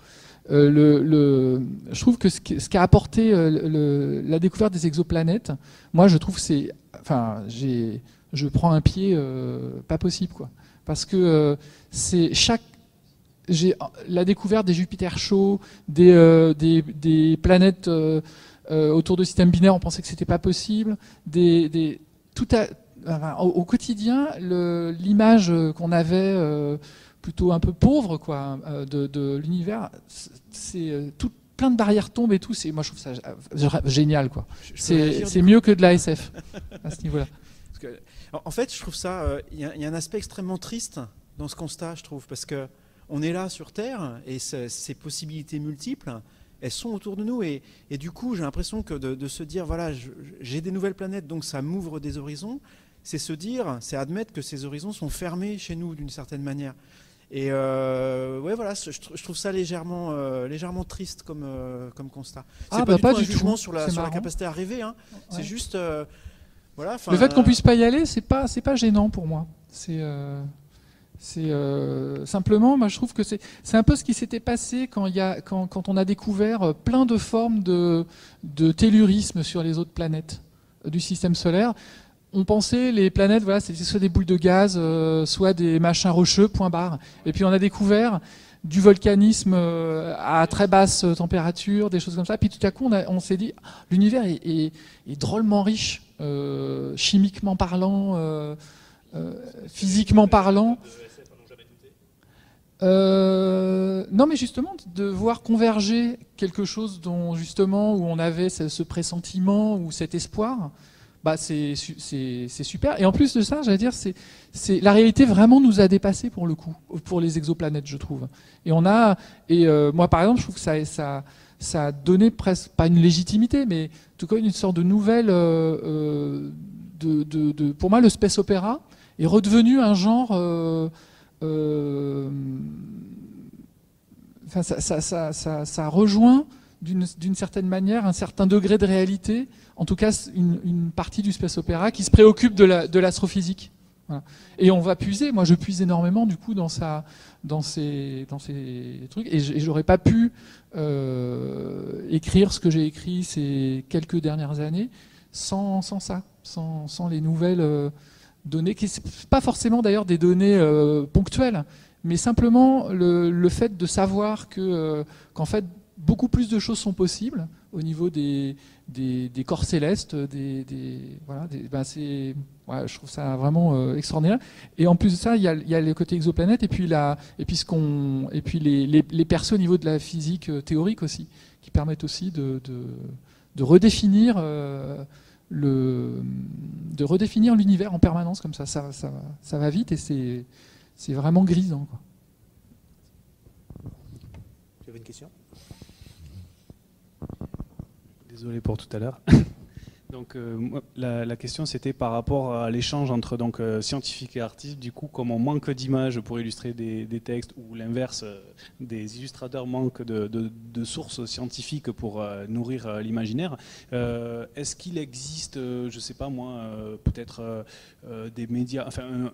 Euh, le, le- je trouve que ce qu'a apporté la découverte des exoplanètes, moi, je trouve c'est, enfin, j'ai, je prends un pied pas possible, quoi, parce que c'est chaque la découverte des Jupiter chauds, des, des, des planètes euh, autour de systèmes binaires, on pensait que c'était pas possible. Des, des, tout à, enfin, au, au quotidien, l'image euh, qu'on avait euh, plutôt un peu pauvre quoi, de, de l'univers, c'est- tout plein de barrières tombent et tout. C'est, moi, je trouve ça génial. Quoi. C'est, mieux que de la SF à ce niveau-là. En- fait, je trouve ça. Il y, y a un aspect extrêmement triste dans ce constat, je trouve, parce que on est là sur Terre et ce- ces possibilités multiples, elles sont autour de nous et, et du coup, j'ai l'impression que de, de se dire voilà, j'ai des nouvelles planètes, donc ça m'ouvre des horizons. C'est se dire, c'est admettre que ces horizons sont fermés chez nous d'une certaine manière. Et euh, ouais, voilà, je, tr- je trouve ça légèrement, euh, légèrement triste comme, euh, comme constat. C'est Ah, pas bah, du pas tout un du tout. jugement sur la, sur la capacité à rêver. Hein. C'est juste, euh, voilà. Le fait qu'on puisse pas y aller, c'est pas c'est pas gênant pour moi. C'est c'est euh, simplement, moi je trouve que c'est un peu ce qui s'était passé quand quand, on a découvert euh, plein de formes de tellurisme sur les autres planètes euh, du système solaire. On pensait les planètes, voilà, c'était soit des boules de gaz, soit des machins rocheux, point barre. Et puis on a découvert du volcanisme à très basse température, des choses comme ça. Puis tout à coup, on, on s'est dit, l'univers est, drôlement riche, chimiquement parlant, physiquement parlant. Euh, non, mais justement, de voir converger quelque chose dont justement où on avait ce, ce pressentiment ou cet espoir, bah c'est su- c'est c'est super. Et en plus de ça, j'allais dire, c'est la réalité vraiment nous a dépassé pour le coup, pour les exoplanètes, je trouve. Et on a et euh, moi par exemple, je trouve que ça ça ça a donné presque pas une légitimité, mais en tout cas une sorte de nouvelle. euh, de, de- de- pour moi, le space opéra est redevenu un genre. Euh, ça, ça, ça, ça, rejoint d'une certaine manière un certain degré de réalité, en tout cas une, une partie du space opéra qui se préoccupe de la- l'astrophysique. Voilà. Et on va puiser, moi je puise énormément du coup dans, sa, dans, ces, dans ces trucs, et j'aurais pas pu euh, écrire ce que j'ai écrit ces quelques dernières années sans, sans ça, sans, sans les nouvelles, euh, données qui pas forcément d'ailleurs des données euh, ponctuelles, mais simplement le, fait de savoir que euh, qu'en fait beaucoup plus de choses sont possibles au niveau des, des, corps célestes, des, voilà, ben ouais, je trouve ça vraiment euh, extraordinaire. Et en plus de ça, il y a, y a le côté exoplanète et puis la, et puis ce et puis les, les, les au niveau de la physique théorique aussi, qui permettent aussi de, de redéfinir. Le, de redéfinir l'univers en permanence comme ça. Ça, ça, ça va vite et c'est, c'est vraiment grisant. Quoi. Tu avais une question? Désolé pour tout à l'heure. Donc euh, la, question c'était par rapport à l'échange entre donc euh, scientifiques et artistes. Du coup, comme on manque d'images pour illustrer des, textes, ou l'inverse, euh, des illustrateurs manquent de, de, sources scientifiques pour nourrir l'imaginaire. Est-ce qu'il existe, je sais pas moi, peut-être des médias, enfin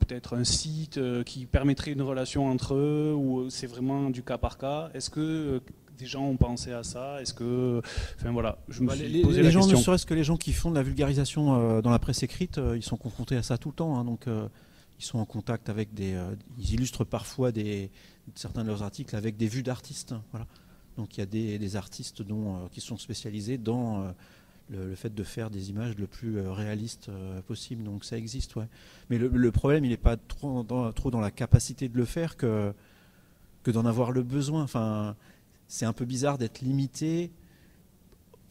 peut-être un site qui permettrait une relation entre eux, ou c'est vraiment du cas par cas? Est-ce que des gens ont pensé à ça Est-ce que, enfin voilà, je me bah, suis les, posé les la gens, question. ne serait-ce que les gens qui font de la vulgarisation euh, dans la presse écrite, euh, ils sont confrontés à ça tout le temps. Hein, donc, euh, ils sont en contact avec des, ils illustrent parfois des, certains de leurs articles avec des vues d'artistes. hein, voilà. Donc, il y a des, des artistes dont, qui sont spécialisés dans le, le, fait de faire des images le plus réalistes possible. Donc, ça existe, ouais. Mais le, le problème, il n'est pas trop dans, trop dans la capacité de le faire que que d'en avoir le besoin. Enfin, c'est un peu bizarre d'être limité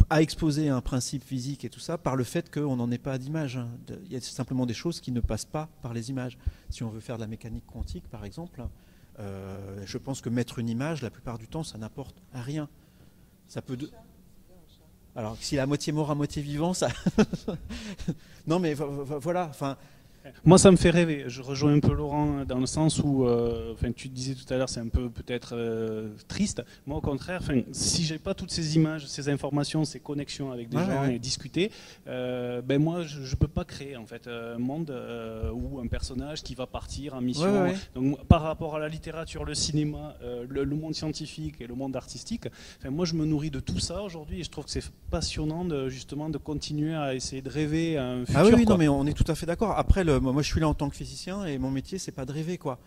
à exposer un principe physique et tout ça par le fait qu'on n'en ait pas d'image. Il y a simplement des choses qui ne passent pas par les images. Si on veut faire de la mécanique quantique, par exemple, euh, je pense que mettre une image, la plupart du temps, ça n'apporte rien. Ça peut. Alors, s'il est à moitié mort, à moitié vivant, ça. non, mais voilà. Enfin, moi, ça me fait rêver. Je rejoins un peu Laurent dans le sens où, euh, enfin, tu disais tout à l'heure, c'est un peu peut-être euh, triste. Moi, au contraire, si j'ai pas toutes ces images, ces informations, ces connexions avec des gens ouais. et discuter, euh, ben moi, je, je peux pas créer en fait un monde ou un personnage qui va partir en mission. Ouais, Donc, par rapport à la littérature, le cinéma, le, le, monde scientifique et le monde artistique, moi, je me nourris de tout ça aujourd'hui et je trouve que c'est passionnant de justement de continuer à essayer de rêver à un futur. Ah oui, oui non, mais on est tout à fait d'accord. Après, le, moi, je suis là en tant que physicien et mon métier, c'est pas de rêver, quoi.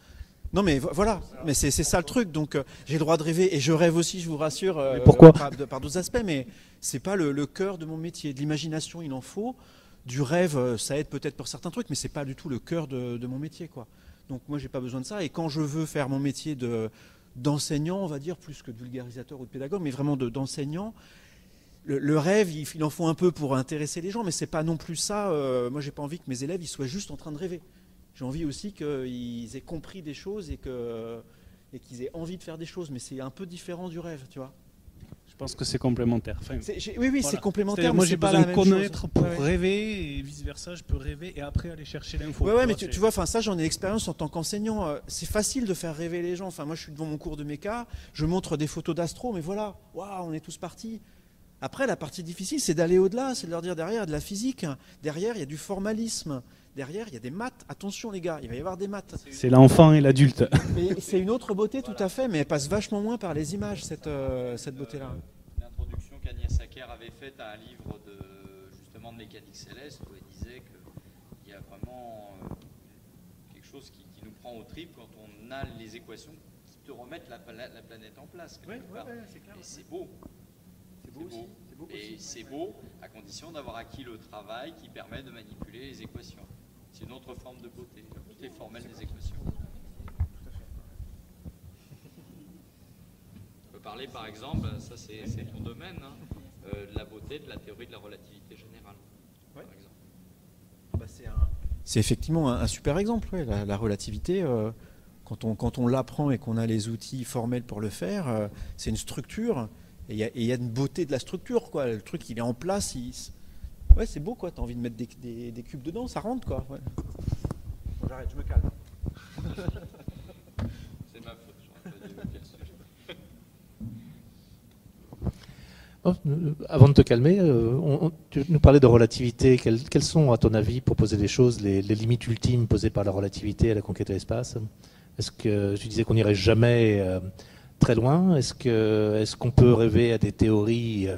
Non, mais voilà, mais c'est ça le truc. Donc, euh, j'ai le droit de rêver et je rêve aussi, je vous rassure. Euh, pourquoi Par, par d'autres aspects, mais c'est pas le, le, cœur de mon métier. De l'imagination, il en faut. Du rêve, euh, ça aide peut-être pour certains trucs, mais c'est pas du tout le cœur de, de, mon métier, quoi. Donc, moi, j'ai pas besoin de ça. Et quand je veux faire mon métier de d'enseignant, on va dire, plus que de vulgarisateur ou de pédagogue, mais vraiment d'enseignant, le, le, rêve, il, il, en faut un peu pour intéresser les gens, mais c'est pas non plus ça. Euh, moi, j'ai pas envie que mes élèves ils soient juste en train de rêver. J'ai envie aussi qu'ils aient compris des choses et que et qu'ils aient envie de faire des choses, mais c'est un peu différent du rêve, tu vois. Je pense que c'est complémentaire. Enfin, oui, oui, voilà. c'est complémentaire. Moi, j'ai besoin de connaître chose. pour ouais, rêver et vice versa. Je peux rêver et après aller chercher l'info. Ouais, ouais, mais tu, tu vois, enfin, ça, j'en ai l'expérience en tant qu'enseignant. Euh, c'est facile de faire rêver les gens. Enfin, moi, je suis devant mon cours de méca, je montre des photos d'astro, mais voilà, waouh, on est tous partis. Après, la partie difficile, c'est d'aller au-delà, c'est de leur dire derrière, il y a de la physique, derrière, il y a du formalisme, derrière, il y a des maths. Attention, les gars, il va y avoir des maths. C'est l'enfant et l'adulte. C'est une autre beauté, tout à fait, mais elle passe vachement moins par les images, cette, euh, cette beauté-là. L'introduction qu'Agnès Sacker avait faite à un livre de, justement de mécanique céleste, où elle disait qu'il y a vraiment euh, quelque chose qui, qui, nous prend au trip quand on a les équations qui te remettent la, la, la planète en place. Ouais, ouais, ouais, clair, et c'est beau. C'est beau, beau. beau. Et c'est beau à condition d'avoir acquis le travail qui permet de manipuler les équations. C'est une autre forme de beauté. Tout est formel des équations. On peut parler par exemple, ça c'est ton domaine, hein, euh, de la beauté de la théorie de la relativité générale. Ouais. Bah c'est effectivement un, un, super exemple, ouais, la, la, relativité. Euh, quand on, quand on l'apprend et qu'on a les outils formels pour le faire, euh, c'est une structure. Et il y, y, a une beauté de la structure, quoi. Le truc, il est en place. Il... Ouais, c'est beau, quoi. T'as envie de mettre des, des, des, cubes dedans, ça rentre, quoi. Ouais. Bon, J'arrête, je me calme. c'est ma faute. Oh, avant de te calmer, euh, on, on, tu nous parlais de relativité. Quelles, quelles, sont, à ton avis, pour poser les choses, les, les, limites ultimes posées par la relativité à la conquête de l'espace? Est-ce que tu disais qu'on n'irait jamais euh, très loin Est-ce qu'on est qu peut rêver à des théories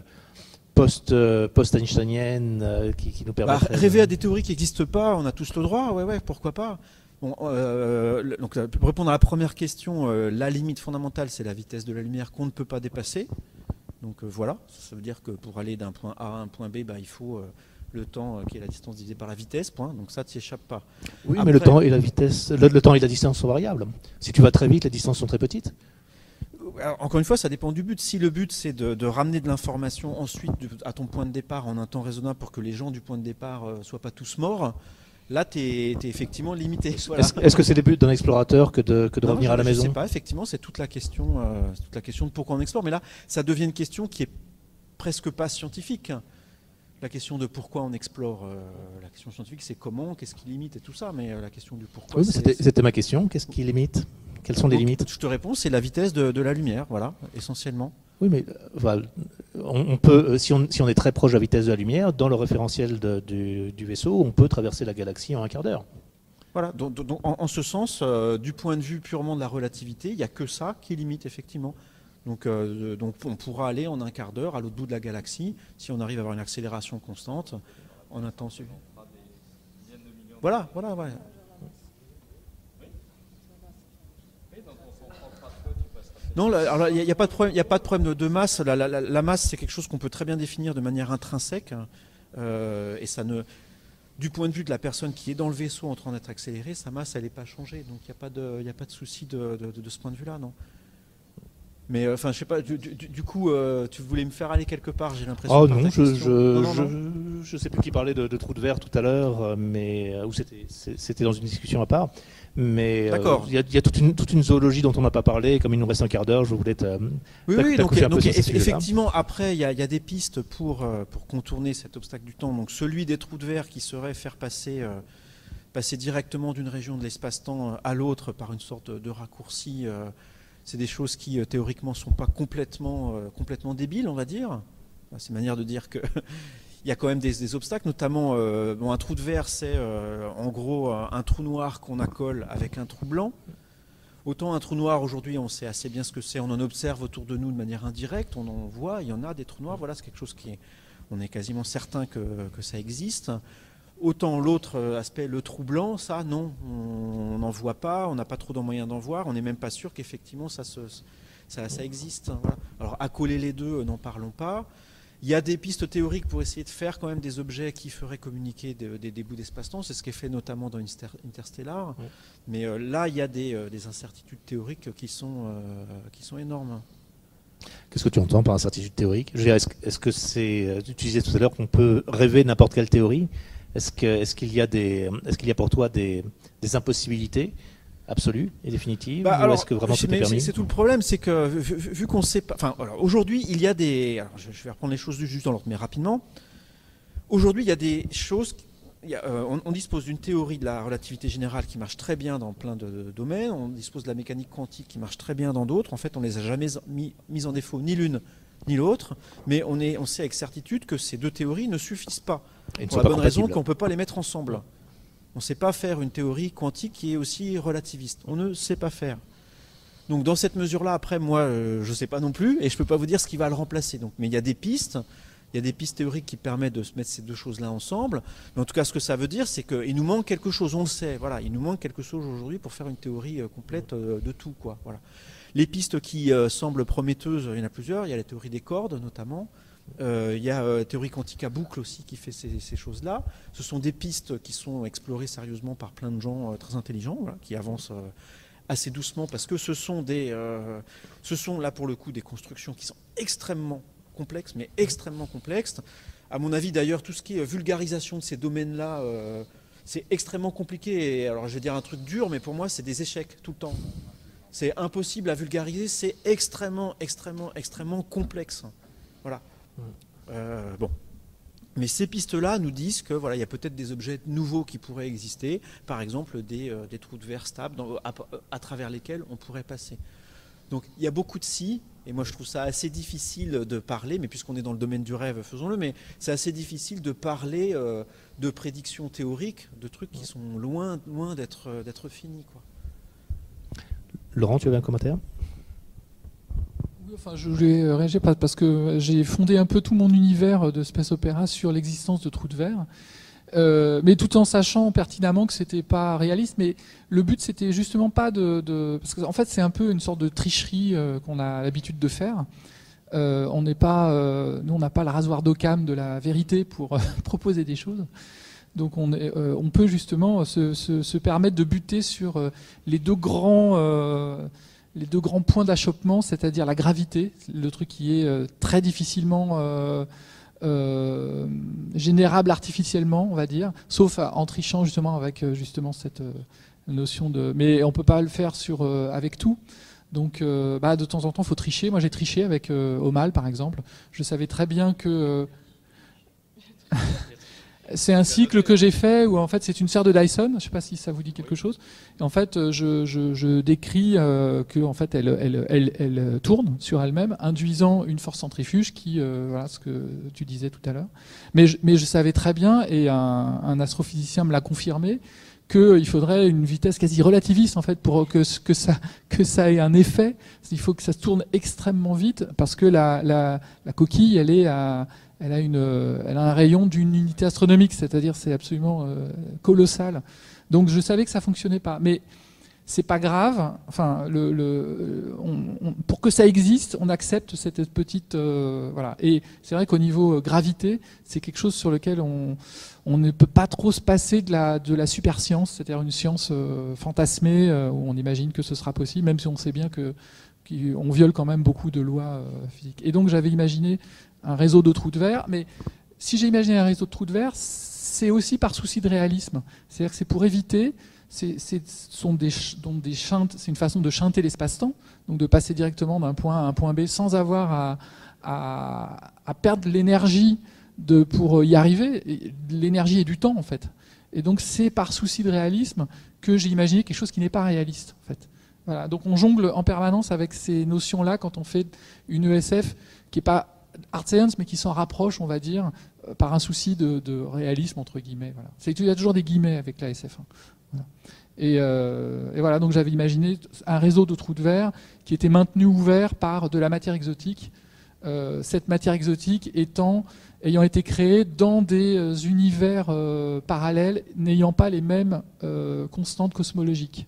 post, euh, post-einsteinienne euh, qui, qui nous Bah, permet rêver à des théories qui n'existent pas, on a tous le droit, ouais, ouais, pourquoi pas. Bon, euh, donc, euh, pour répondre à la première question, euh, la limite fondamentale, c'est la vitesse de la lumière qu'on ne peut pas dépasser. Donc euh, voilà, ça veut dire que pour aller d'un point A à un point B, bah, il faut euh, le temps euh, qui est la distance divisée par la vitesse, point. Donc ça, tu échappes pas. Oui, Après- mais le temps et la vitesse, le, le temps et la distance sont variables. Si tu vas très vite, les distances sont très petites. Alors, encore une fois, ça dépend du but. Si le but c'est de, de ramener de l'information ensuite à ton point de départ en un temps raisonnable pour que les gens du point de départ euh, soient pas tous morts, là tu es, effectivement limité. Voilà. Est-ce que c'est le but d'un explorateur que de, que de Non, revenir je- à la je maison? sais pas, effectivement, c'est toute la question, euh, toute la question de pourquoi on explore. Mais là, ça devient une question qui est presque pas scientifique. La question de pourquoi on explore, euh, la question scientifique, c'est comment, qu'est-ce qui limite et tout ça. Mais euh, la question du pourquoi, Oui, c'était ma question. Qu'est-ce qui limite? Quelles sont les Donc, limites Je te réponds, c'est la vitesse de, de la lumière, voilà, essentiellement. Oui, mais euh, on, on peut, euh, si on, si on est très proche de la vitesse de la lumière, dans le référentiel de- du, du vaisseau, on peut traverser la galaxie en un quart d'heure. Voilà, donc, donc, en, en ce sens, euh, du point de vue purement de la relativité, il n'y a que ça qui limite effectivement. Donc, euh, donc on pourra aller en un quart d'heure à l'autre bout de la galaxie si on arrive à avoir une accélération constante en suffisant. Voilà, voilà, voilà. Non, là, alors là, il n'y a, pas de problème, il y a pas de problème de, de masse. La, la- la- la masse, c'est quelque chose qu'on peut très bien définir de manière intrinsèque. euh, et ça ne, du point de vue de la personne qui est dans le vaisseau en train d'être accélérée, sa masse, elle n'est pas changée. Donc il n'y a pas de, il y a pas de souci de, de- de ce point de vue-là, non. Mais euh, enfin, je sais pas. Du, du- du coup, euh, tu voulais me faire aller quelque part, j'ai l'impression. Oh non, je, je, Non, non, je, non. je sais plus qui parlait de, de trou de verre tout à l'heure, euh, mais euh, c'était c'est- c'était dans une discussion à part. Mais euh, D'accord. il y a, il y a toute, une, toute une zoologie dont on n'a pas parlé. Comme il nous reste un quart d'heure, je voulais te, Oui, oui, donc, un donc effectivement, après, il y, a- il y a des pistes pour, euh, pour contourner cet obstacle du temps. Donc celui des trous de verre qui serait faire passer, euh, passer directement d'une région de l'espace-temps à l'autre par une sorte de, raccourci, c'est des choses qui, théoriquement, sont pas complètement, complètement débiles, on va dire. C'est manière de dire que... Il y a quand même des, obstacles, notamment euh, un trou de verre, c'est euh, en gros un trou noir qu'on accole avec un trou blanc. Autant un trou noir aujourd'hui, on sait assez bien ce que c'est, on en observe autour de nous de manière indirecte, on en voit, il y en a des trous noirs, voilà, c'est quelque chose qui est, on est quasiment certain que, ça existe. Autant l'autre euh, aspect, le trou blanc, ça non, on n'en voit pas, on n'a pas trop de moyens d'en voir, on n'est même pas sûr qu'effectivement ça, existe. hein. Alors accoler les deux, n'en parlons pas. Il y a des pistes théoriques pour essayer de faire quand même des objets qui feraient communiquer des, des- des bouts d'espace-temps. C'est ce qui est fait notamment dans Inter- Interstellar. Ouais. Mais euh, là, il y a des, euh, des incertitudes théoriques qui sont, euh, qui sont énormes. Qu'est-ce que tu entends par incertitude théorique? Est-ce que- c'est. Tu disais tout à l'heure qu'on peut rêver n'importe quelle théorie? Est-ce que- est-ce qu'il y, a des- est-ce qu'il y a pour toi des, des impossibilités? Absolues et définitives Bah, Ou est-ce que vraiment tout est permis C'est tout le problème, c'est que vu, vu- qu'on sait pas. Enfin, aujourd'hui, il y a des. Alors, je, je vais reprendre les choses du juste dans l'ordre, mais rapidement. Aujourd'hui, il y a des choses. qui- il y a, euh, on, on dispose d'une théorie de la relativité générale qui marche très bien dans plein de, de domaines. On dispose de la mécanique quantique qui marche très bien dans d'autres. En fait, on les a jamais mis, mis en défaut ni l'une ni l'autre, mais on, est, on sait avec certitude que ces deux théories ne suffisent pas. Et ne Pour la bonne raison qu'on ne peut pas les mettre ensemble. On ne sait pas faire une théorie quantique qui est aussi relativiste. On ne sait pas faire. Donc dans cette mesure-là, après, moi, euh, je ne sais pas non plus, et je ne peux pas vous dire ce qui va le remplacer. Donc, mais il y a des pistes, il y a des pistes théoriques qui permettent de se mettre ces deux choses-là ensemble. Mais en tout cas, ce que ça veut dire, c'est qu'il nous manque quelque chose, on le sait. Voilà, il nous manque quelque chose aujourd'hui pour faire une théorie euh, complète euh, de tout. Quoi. Voilà. Les pistes qui semblent prometteuses, il y en a plusieurs. Il y a la théorie des cordes, notamment. Euh, il y a euh, théorie quantique à boucle aussi qui fait ces, choses-là. Ce sont des pistes qui sont explorées sérieusement par plein de gens euh, très intelligents, qui avancent euh, assez doucement parce que ce sont euh, là pour le coup des constructions qui sont extrêmement complexes, mais extrêmement complexes. À mon avis, d'ailleurs, tout ce qui est vulgarisation de ces domaines-là, euh, c'est extrêmement compliqué. Alors, je vais dire un truc dur, mais pour moi, c'est des échecs tout le temps. C'est impossible à vulgariser. C'est extrêmement, extrêmement, extrêmement complexe. Euh, bon. Mais ces pistes-là nous disent que voilà, il y a peut-être des objets nouveaux qui pourraient exister, par exemple des, euh, des trous de verre stables dans- à, à travers lesquels on pourrait passer. Donc il y a beaucoup de si, et moi je trouve ça assez difficile de parler, mais puisqu'on est dans le domaine du rêve, faisons-le, mais c'est assez difficile de parler euh, de prédictions théoriques, de trucs qui sont loin, loin d'être d'être finis. Quoi. Laurent, tu avais un commentaire? Enfin, je voulais réagir parce que j'ai fondé un peu tout mon univers de space opéra sur l'existence de trous de verre. Euh, mais tout en sachant pertinemment que c'était pas réaliste. Mais le but, c'était justement pas de, parce qu'en fait, c'est un peu une sorte de tricherie euh, qu'on a l'habitude de faire. Euh, on n'est pas, nous, on n'a pas le rasoir d'Occam de la vérité pour proposer des choses. Donc, on, peut justement se, permettre de buter sur les deux grands les deux grands points d'achoppement, c'est-à-dire la gravité, le truc qui est très difficilement euh, générable artificiellement, on va dire, sauf en trichant justement avec euh, justement cette euh, notion de. Mais on peut pas le faire sur avec tout. Donc, bah, de temps en temps, faut tricher. Moi, j'ai triché avec Omal, par exemple. Je savais très bien que c'est un cycle que j'ai fait où en fait c'est une serre de Dyson. Je ne sais pas si ça vous dit quelque chose. Et en fait, euh, je, décris euh, que en fait elle, elle, tourne sur elle-même, induisant une force centrifuge qui, euh, voilà ce que tu disais tout à l'heure. Mais je, mais je savais très bien et un, astrophysicien me l'a confirmé qu'il faudrait une vitesse quasi relativiste en fait pour que, que, ça, que ça ait un effet. Il faut que ça se tourne extrêmement vite parce que la, la, la coquille, elle est à elle a, une, elle a un rayon d'une unité astronomique, c'est-à-dire c'est absolument euh, colossal. Donc je savais que ça fonctionnait pas, mais c'est pas grave. Enfin, pour que ça existe, on accepte cette petite euh, voilà. Et c'est vrai qu'au niveau gravité, c'est quelque chose sur lequel on, ne peut pas trop se passer de la super science, c'est-à-dire une science euh, fantasmée où on imagine que ce sera possible, même si on sait bien que on viole quand même beaucoup de lois physiques. Et donc j'avais imaginé un réseau de trous de verre. Mais si j'ai imaginé un réseau de trous de verre, c'est aussi par souci de réalisme. C'est-à-dire que c'est pour éviter, c'est une façon de chanter l'espace-temps, donc de passer directement d'un point A à un point B sans avoir à, à, perdre l'énergie pour y arriver, l'énergie et du temps en fait. Et donc c'est par souci de réalisme que j'ai imaginé quelque chose qui n'est pas réaliste en fait. Voilà. Donc on jongle en permanence avec ces notions-là quand on fait une ESF qui n'est pas art science, mais qui s'en rapproche, on va dire, euh, par un souci de, réalisme, entre guillemets. Voilà. Il y a toujours des guillemets avec la SF1. Euh, et, voilà, donc j'avais imaginé un réseau de trous de verre qui était maintenu ouvert par de la matière exotique. Euh, cette matière exotique étant, ayant été créée dans des univers parallèles n'ayant pas les mêmes constantes cosmologiques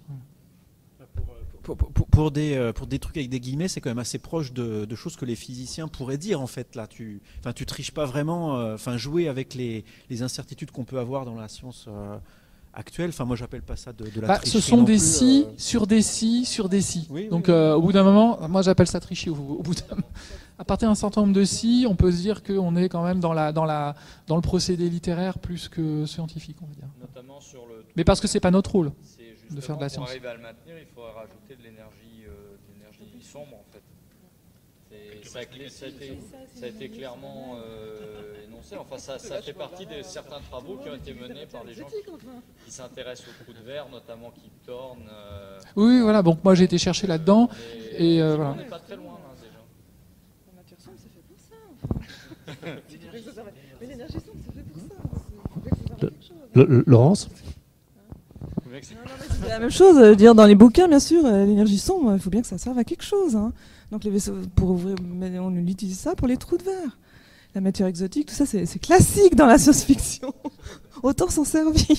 pour, des, euh, pour des trucs avec des guillemets, c'est quand même assez proche de, choses que les physiciens pourraient dire en fait. Là, tu, enfin, tu triches pas vraiment. Euh, jouer avec les, les incertitudes qu'on peut avoir dans la science euh, actuelle. Enfin, moi, j'appelle pas ça de, de la bah, Ce sont des si sur des si sur des si. Donc, au bout d'un moment, moi, j'appelle ça tricher. Au, bout à partir d'un certain nombre de si, on peut se dire qu'on est quand même dans la dans la dans le procédé littéraire plus que scientifique, on va dire. Notamment sur le. Mais parce que c'est pas notre rôle de faire de la science. Pour arriver à le maintenir, il faudrait rajouter de l'énergie, euh, sombre en fait. Ça a, été, ça, a été, clairement euh, énoncé. Enfin, ça, ça fait partie de certains travaux qui ont été menés par des gens qui, s'intéressent aux trous de verre, notamment qui tournent. Euh, oui, voilà. Donc moi j'ai été chercher là-dedans et, euh, voilà. On n'est pas très loin hein, déjà. La matière sombre, c'est fait pour ça. Mais l'énergie sombre, c'est fait pour ça. Laurence? C'est la même chose. Euh, dire dans les bouquins, bien sûr, euh, l'énergie sombre, il faut bien que ça serve à quelque chose. Hein. Donc pour ouvrir, on utilise ça pour les trous de verre. La matière exotique, tout ça, c'est classique dans la science-fiction. Autant s'en servir.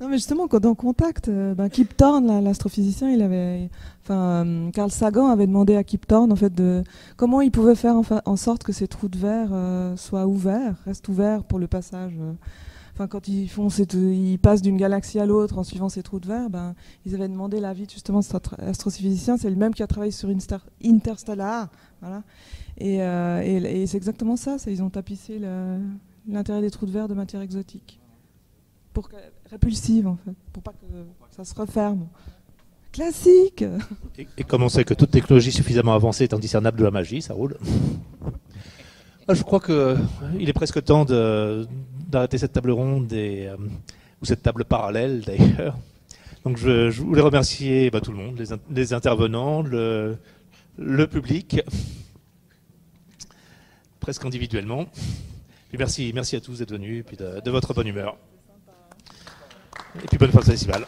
Non, mais justement, quand dans Contact, euh, ben, Kip Thorne, l'astrophysicien, il avait, enfin, Carl Sagan avait demandé à Kip Thorne, en fait, de comment il pouvait faire en, sorte que ces trous de verre soient ouverts, restent ouverts pour le passage enfin quand ils font ils passent d'une galaxie à l'autre en suivant ces trous de verre, ben, ils avaient demandé l'avis justement de cet astrophysicien, c'est le même qui a travaillé sur Interstellar, voilà. Euh, et, c'est exactement ça, ils ont tapissé l'intérieur des trous de verre de matière exotique, pour répulsive en fait, pour pas que ça se referme. Classique. Et, et comme on sait que toute technologie suffisamment avancée est indiscernable de la magie, ça roule. Je crois qu'il est presque temps d'arrêter cette table ronde euh, ou cette table parallèle d'ailleurs. Donc je, voulais remercier bah, tout le monde, les, intervenants, le, public, presque individuellement. merci, merci à tous d'être venus et puis de, de votre bonne humeur. Et puis bonne fin de festival.